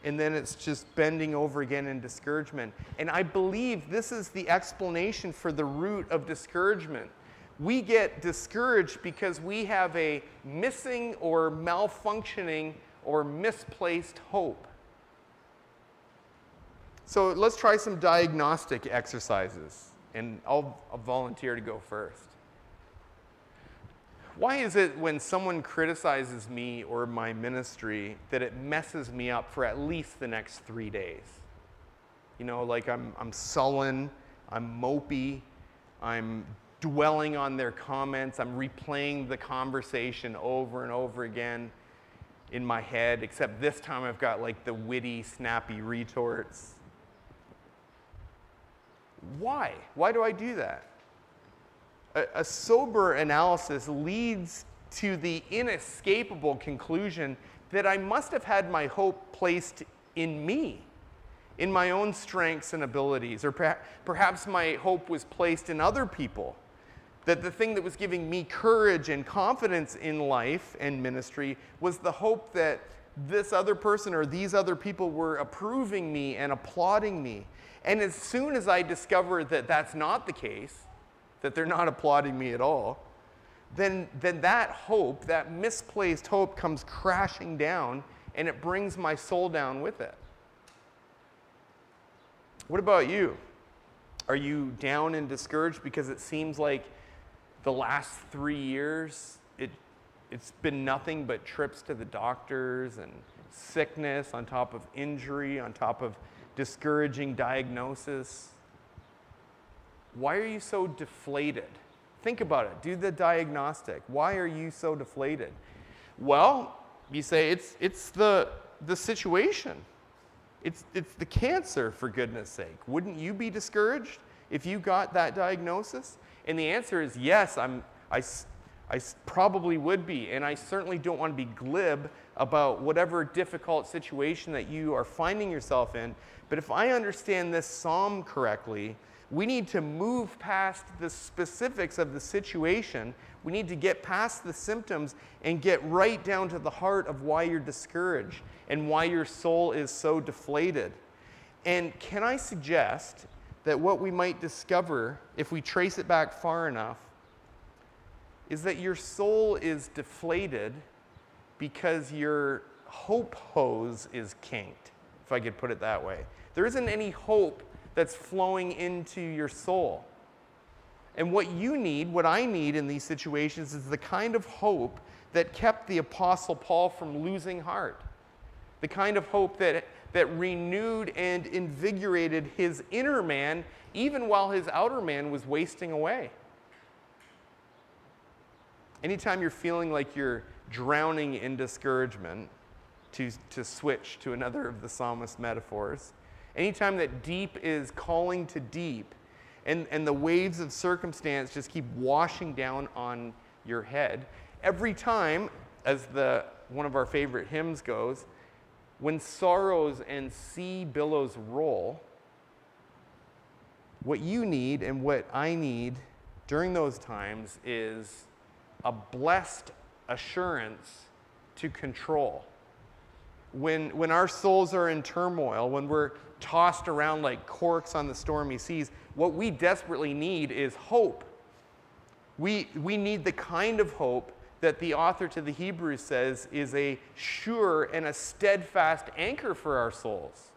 [SPEAKER 4] And then it's just bending over again in discouragement. And I believe this is the explanation for the root of discouragement. We get discouraged because we have a missing or malfunctioning or misplaced hope. So let's try some diagnostic exercises, and I'll, I'll, volunteer to go first. Why is it when someone criticizes me or my ministry that it messes me up for at least the next three days? You know, like I'm, I'm sullen, I'm mopey, I'm dwelling on their comments, I'm replaying the conversation over and over again in my head, except this time I've got like the witty, snappy retorts. Why? Why do I do that? A, a sober analysis leads to the inescapable conclusion that I must have had my hope placed in me, in my own strengths and abilities, or per- perhaps my hope was placed in other people. That the thing that was giving me courage and confidence in life and ministry was the hope that this other person or these other people were approving me and applauding me. And as soon as I discover that that's not the case, that they're not applauding me at all, then, then that hope, that misplaced hope, comes crashing down and it brings my soul down with it. What about you? Are you down and discouraged because it seems like the last three years it, it's been nothing but trips to the doctors and sickness on top of injury, on top of discouraging diagnosis? Why are you so deflated? Think about it. Do the diagnostic. Why are you so deflated? Well, you say it's, it's the, the situation. It's, it's the cancer, for goodness sake. Wouldn't you be discouraged if you got that diagnosis? And the answer is yes, I'm, I, I probably would be. And I certainly don't want to be glib about whatever difficult situation that you are finding yourself in. But if I understand this psalm correctly, we need to move past the specifics of the situation. We need to get past the symptoms and get right down to the heart of why you're discouraged and why your soul is so deflated. And can I suggest that what we might discover, if we trace it back far enough, is that your soul is deflated because your hope hose is kinked, if I could put it that way. There isn't any hope that's flowing into your soul. And what you need, what I need in these situations, is the kind of hope that kept the Apostle Paul from losing heart. The kind of hope that, that renewed and invigorated his inner man, even while his outer man was wasting away. Anytime you're feeling like you're drowning in discouragement, to, to switch to another of the psalmist metaphors, Anytime that deep is calling to deep, and, and the waves of circumstance just keep washing down on your head, every time, as the, one of our favorite hymns goes, when sorrows and sea billows roll, what you need and what I need during those times is a blessed assurance to control. When, when our souls are in turmoil, when we're tossed around like corks on the stormy seas. What we desperately need is hope. We, we need the kind of hope that the author to the Hebrews says is a sure and a steadfast anchor for our souls.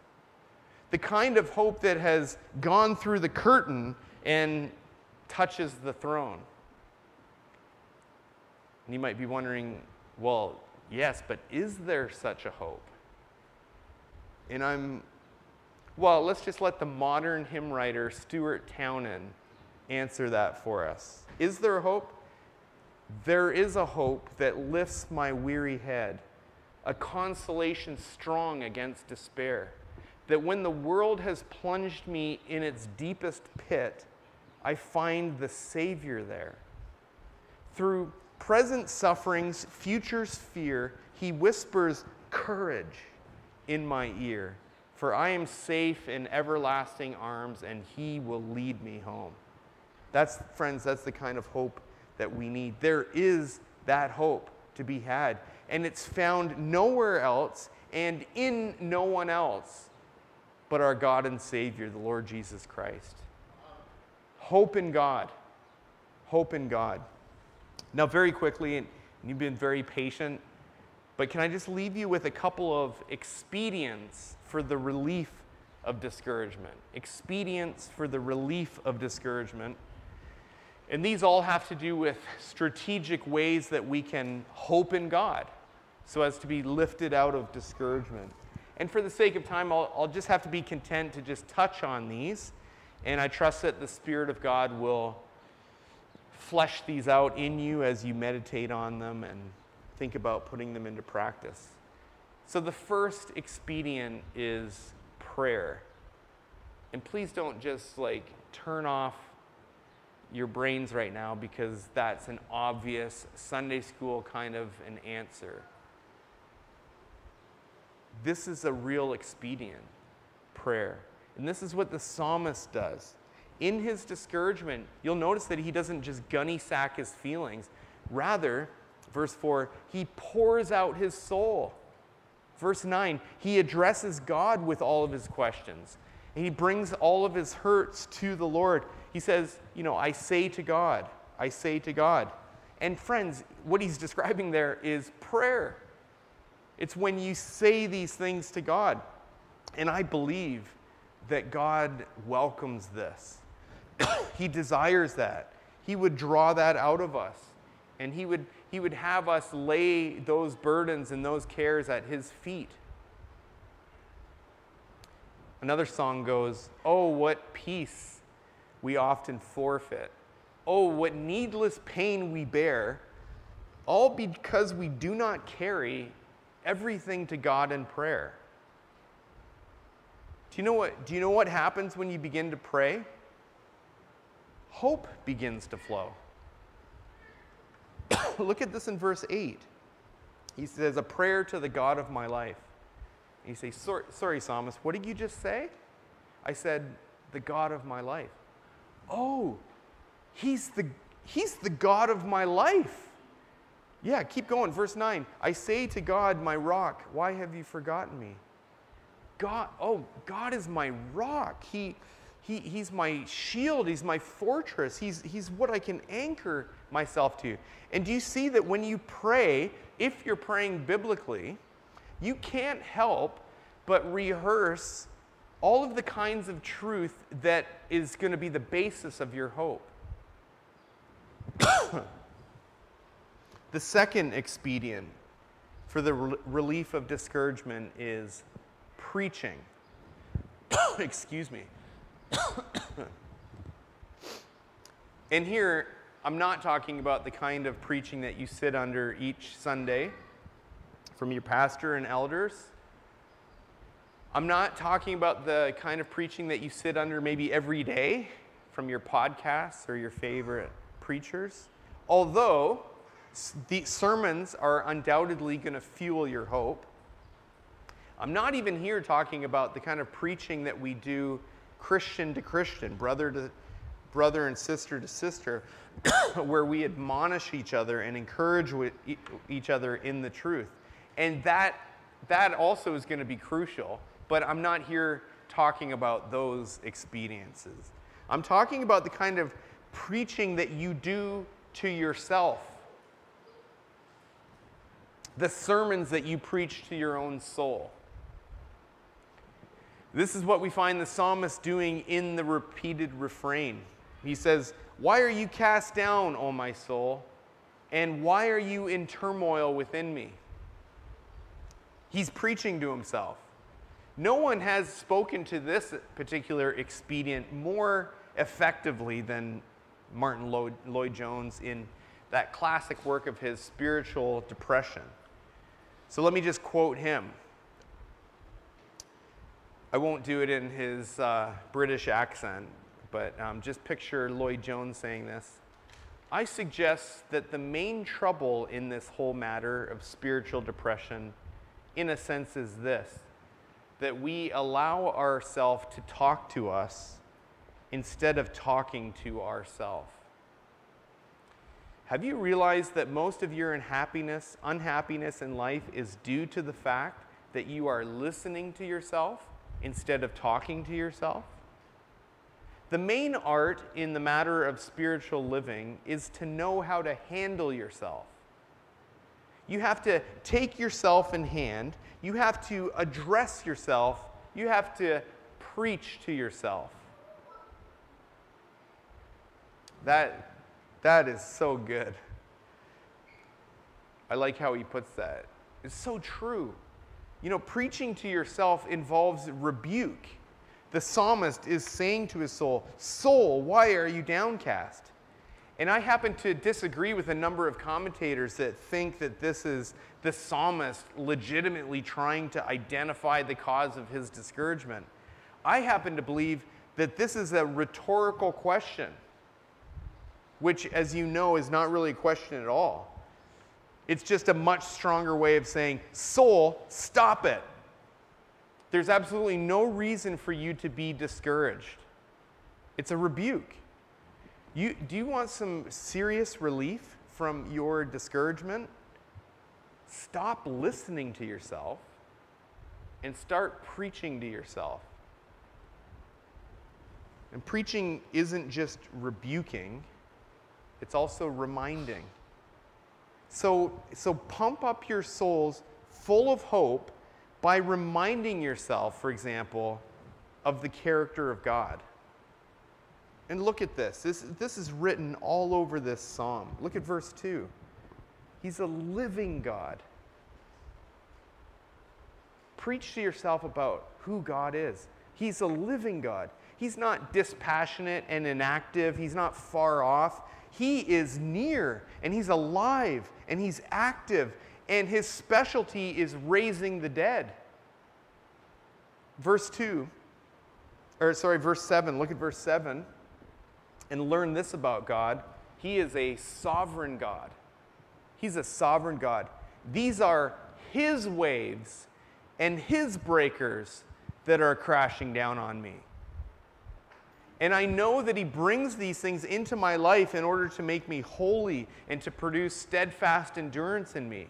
[SPEAKER 4] The kind of hope that has gone through the curtain and touches the throne. And you might be wondering, well, yes, but is there such a hope? And I'm well, let's just let the modern hymn writer Stuart Townend answer that for us. Is there a hope? There is a hope that lifts my weary head, a consolation strong against despair. That when the world has plunged me in its deepest pit, I find the Savior there. Through present sufferings, future's fear, He whispers courage in my ear. For I am safe in everlasting arms, and he will lead me home. That's, friends, that's the kind of hope that we need. There is that hope to be had, and it's found nowhere else and in no one else but our God and Savior, the Lord Jesus Christ. Hope in God. Hope in God. Now, very quickly, and you've been very patient, but can I just leave you with a couple of expedients for the relief of discouragement? Expedients for the relief of discouragement. And these all have to do with strategic ways that we can hope in God so as to be lifted out of discouragement. And for the sake of time, I'll, I'll just have to be content to just touch on these. And I trust that the Spirit of God will flesh these out in you as you meditate on them and think about putting them into practice. So, the first expedient is prayer. And please don't just like turn off your brains right now because that's an obvious Sunday school kind of an answer. This is a real expedient prayer. And this is what the psalmist does. In his discouragement, you'll notice that he doesn't just gunny sack his feelings. Rather, verse 4, he pours out his soul. Verse 9, he addresses God with all of his questions. And he brings all of his hurts to the Lord. He says, You know, I say to God, I say to God. And friends, what he's describing there is prayer. It's when you say these things to God. And I believe that God welcomes this. he desires that. He would draw that out of us. And he would, he would have us lay those burdens and those cares at his feet. Another song goes, Oh, what peace we often forfeit. Oh, what needless pain we bear, all because we do not carry everything to God in prayer. Do you know what, do you know what happens when you begin to pray? Hope begins to flow. Look at this in verse 8. He says, A prayer to the God of my life. And you say, sorry, sorry, psalmist, what did you just say? I said, The God of my life. Oh, he's the, he's the God of my life. Yeah, keep going. Verse 9 I say to God, my rock, why have you forgotten me? God, oh, God is my rock. He, he, he's my shield. He's my fortress. He's, he's what I can anchor myself to. You. And do you see that when you pray, if you're praying biblically, you can't help but rehearse all of the kinds of truth that is going to be the basis of your hope. The second expedient for the re- relief of discouragement is preaching. Excuse me. and here, I'm not talking about the kind of preaching that you sit under each Sunday from your pastor and elders. I'm not talking about the kind of preaching that you sit under maybe every day from your podcasts or your favorite preachers. Although, the sermons are undoubtedly going to fuel your hope. I'm not even here talking about the kind of preaching that we do Christian to Christian, brother to brother and sister to sister, where we admonish each other and encourage each other in the truth. And that, that also is going to be crucial, but I'm not here talking about those expediences. I'm talking about the kind of preaching that you do to yourself the sermons that you preach to your own soul. This is what we find the psalmist doing in the repeated refrain. He says, Why are you cast down, O my soul? And why are you in turmoil within me? He's preaching to himself. No one has spoken to this particular expedient more effectively than Martyn Lloyd Jones in that classic work of his, Spiritual Depression. So let me just quote him. I won't do it in his uh, British accent, but um, just picture Lloyd Jones saying this. I suggest that the main trouble in this whole matter of spiritual depression, in a sense, is this that we allow ourselves to talk to us instead of talking to ourselves. Have you realized that most of your unhappiness, unhappiness in life is due to the fact that you are listening to yourself instead of talking to yourself? The main art in the matter of spiritual living is to know how to handle yourself. You have to take yourself in hand, you have to address yourself, you have to preach to yourself. That that is so good. I like how he puts that. It's so true. You know, preaching to yourself involves rebuke. The psalmist is saying to his soul, Soul, why are you downcast? And I happen to disagree with a number of commentators that think that this is the psalmist legitimately trying to identify the cause of his discouragement. I happen to believe that this is a rhetorical question, which, as you know, is not really a question at all. It's just a much stronger way of saying, Soul, stop it. There's absolutely no reason for you to be discouraged. It's a rebuke. You, do you want some serious relief from your discouragement? Stop listening to yourself and start preaching to yourself. And preaching isn't just rebuking, it's also reminding. So, so pump up your souls full of hope by reminding yourself, for example, of the character of God. And look at this. This, this is written all over this psalm. Look at verse 2. He's a living God. Preach to yourself about who God is. He's a living God. He's not dispassionate and inactive, He's not far off. He is near and He's alive and He's active, and His specialty is raising the dead. Verse 2, or sorry, verse 7, look at verse 7 and learn this about God. He is a sovereign God. He's a sovereign God. These are His waves and His breakers that are crashing down on me. And I know that He brings these things into my life in order to make me holy and to produce steadfast endurance in me.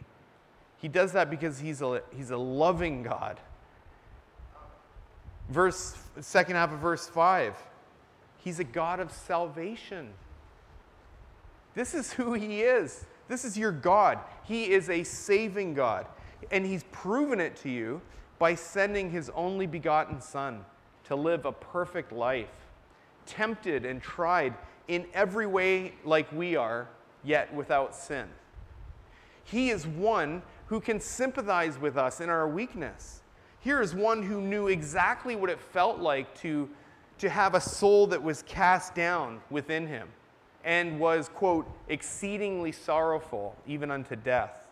[SPEAKER 4] He does that because He's a, he's a loving God. Verse, second half of verse 5, He's a God of salvation. This is who He is. This is your God. He is a saving God. And He's proven it to you by sending His only begotten Son to live a perfect life tempted and tried in every way like we are, yet without sin. He is one who can sympathize with us in our weakness. Here is one who knew exactly what it felt like to, to have a soul that was cast down within him and was, quote, exceedingly sorrowful, even unto death.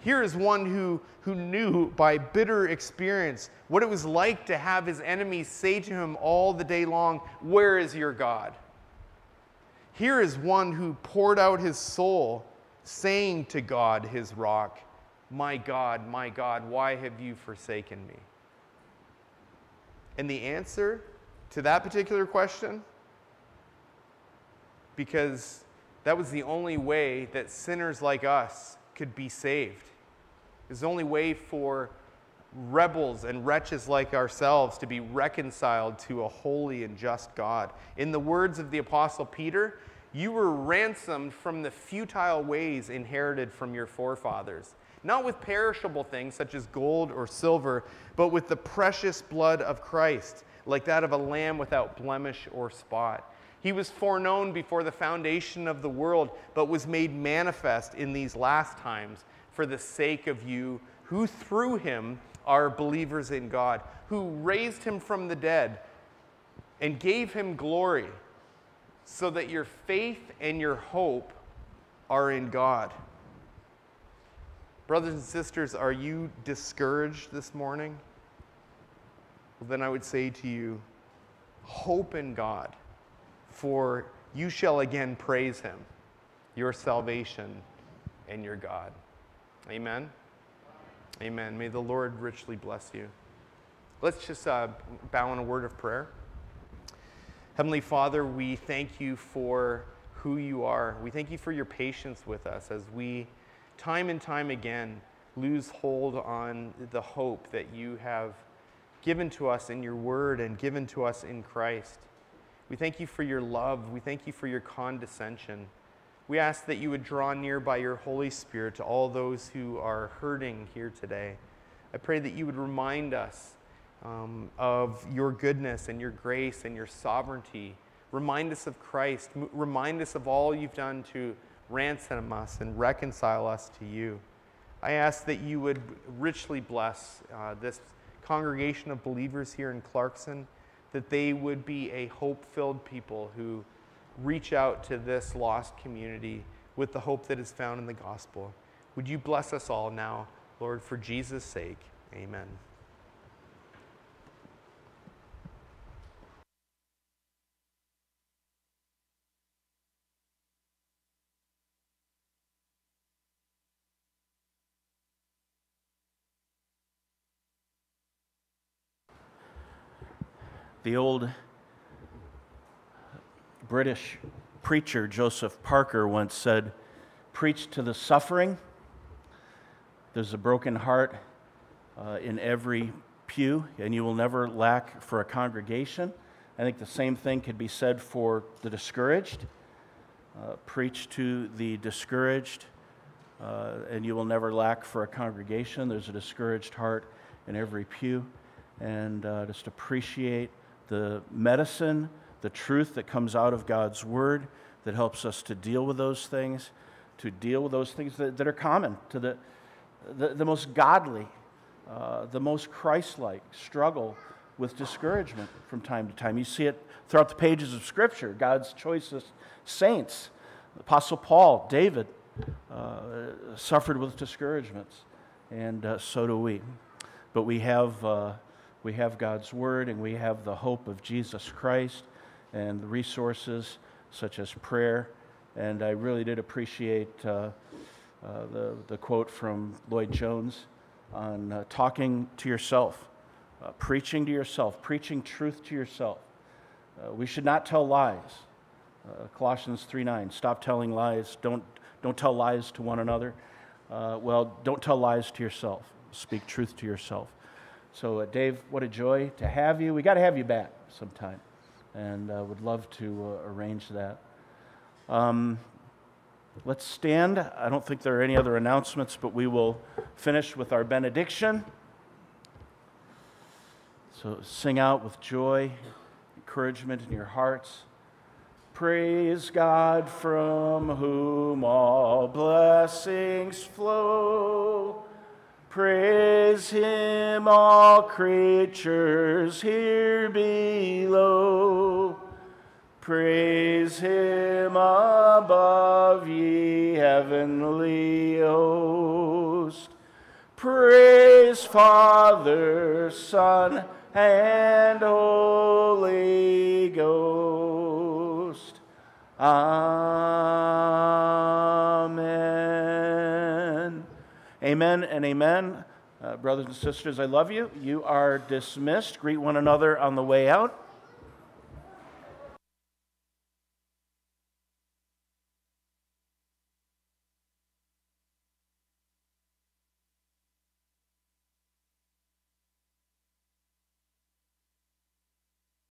[SPEAKER 4] Here is one who, who knew by bitter experience what it was like to have his enemies say to him all the day long, Where is your God? Here is one who poured out his soul, saying to God, his rock, My God, my God, why have you forsaken me? And the answer to that particular question, because that was the only way that sinners like us could be saved. It's the only way for rebels and wretches like ourselves to be reconciled to a holy and just God. In the words of the Apostle Peter, you were ransomed from the futile ways inherited from your forefathers, not with perishable things such as gold or silver, but with the precious blood of Christ, like that of a lamb without blemish or spot. He was foreknown before the foundation of the world, but was made manifest in these last times for the sake of you, who through him are believers in God, who raised him from the dead and gave him glory, so that your faith and your hope are in God. Brothers and sisters, are you discouraged this morning? Well, then I would say to you, hope in God, for you shall again praise him, your salvation and your God. Amen. Amen. May the Lord richly bless you. Let's just uh, bow in a word of prayer. Heavenly Father, we thank you for who you are. We thank you for your patience with us as we, time and time again, lose hold on the hope that you have given to us in your word and given to us in Christ. We thank you for your love. We thank you for your condescension. We ask that you would draw near by your Holy Spirit to all those who are hurting here today. I pray that you would remind us um, of your goodness and your grace and your sovereignty. Remind us of Christ. M- remind us of all you've done to ransom us and reconcile us to you. I ask that you would richly bless uh, this congregation of believers here in Clarkson, that they would be a hope filled people who reach out to this lost community with the hope that is found in the gospel. Would you bless us all now, Lord, for Jesus' sake? Amen.
[SPEAKER 1] The old British preacher Joseph Parker once said, Preach to the suffering. There's a broken heart uh, in every pew, and you will never lack for a congregation. I think the same thing could be said for the discouraged. Uh, preach to the discouraged, uh, and you will never lack for a congregation. There's a discouraged heart in every pew. And uh, just appreciate the medicine, the truth that comes out of God's Word that helps us to deal with those things, to deal with those things that, that are common to the, the, the most godly, uh, the most Christ like struggle with discouragement from time to time. You see it throughout the pages of Scripture, God's choicest saints. Apostle Paul, David, uh, suffered with discouragements, and uh, so do we. But we have uh, we have God's Word and we have the hope of Jesus Christ and the resources such as prayer. And I really did appreciate uh, uh, the, the quote from Lloyd Jones on uh, talking to yourself, uh, preaching to yourself, preaching truth to yourself. Uh, we should not tell lies. Uh, Colossians 3 9, stop telling lies. Don't, don't tell lies to one another. well, don't tell lies to yourself. Speak truth to yourself. So, uh, Dave, what a joy to have you. We got to have you back sometime, and uh, would love to uh, arrange that. Um, let's stand. I don't think there are any other announcements, but we will finish with our benediction. So, sing out with joy, encouragement in your hearts. Praise God from whom all blessings flow. Praise him, all creatures here below. Praise him above, ye heavenly host. Praise Father, Son, and Holy Ghost. Amen. Amen and amen. Uh, brothers and sisters, I love you. You are dismissed. Greet one another on the way out.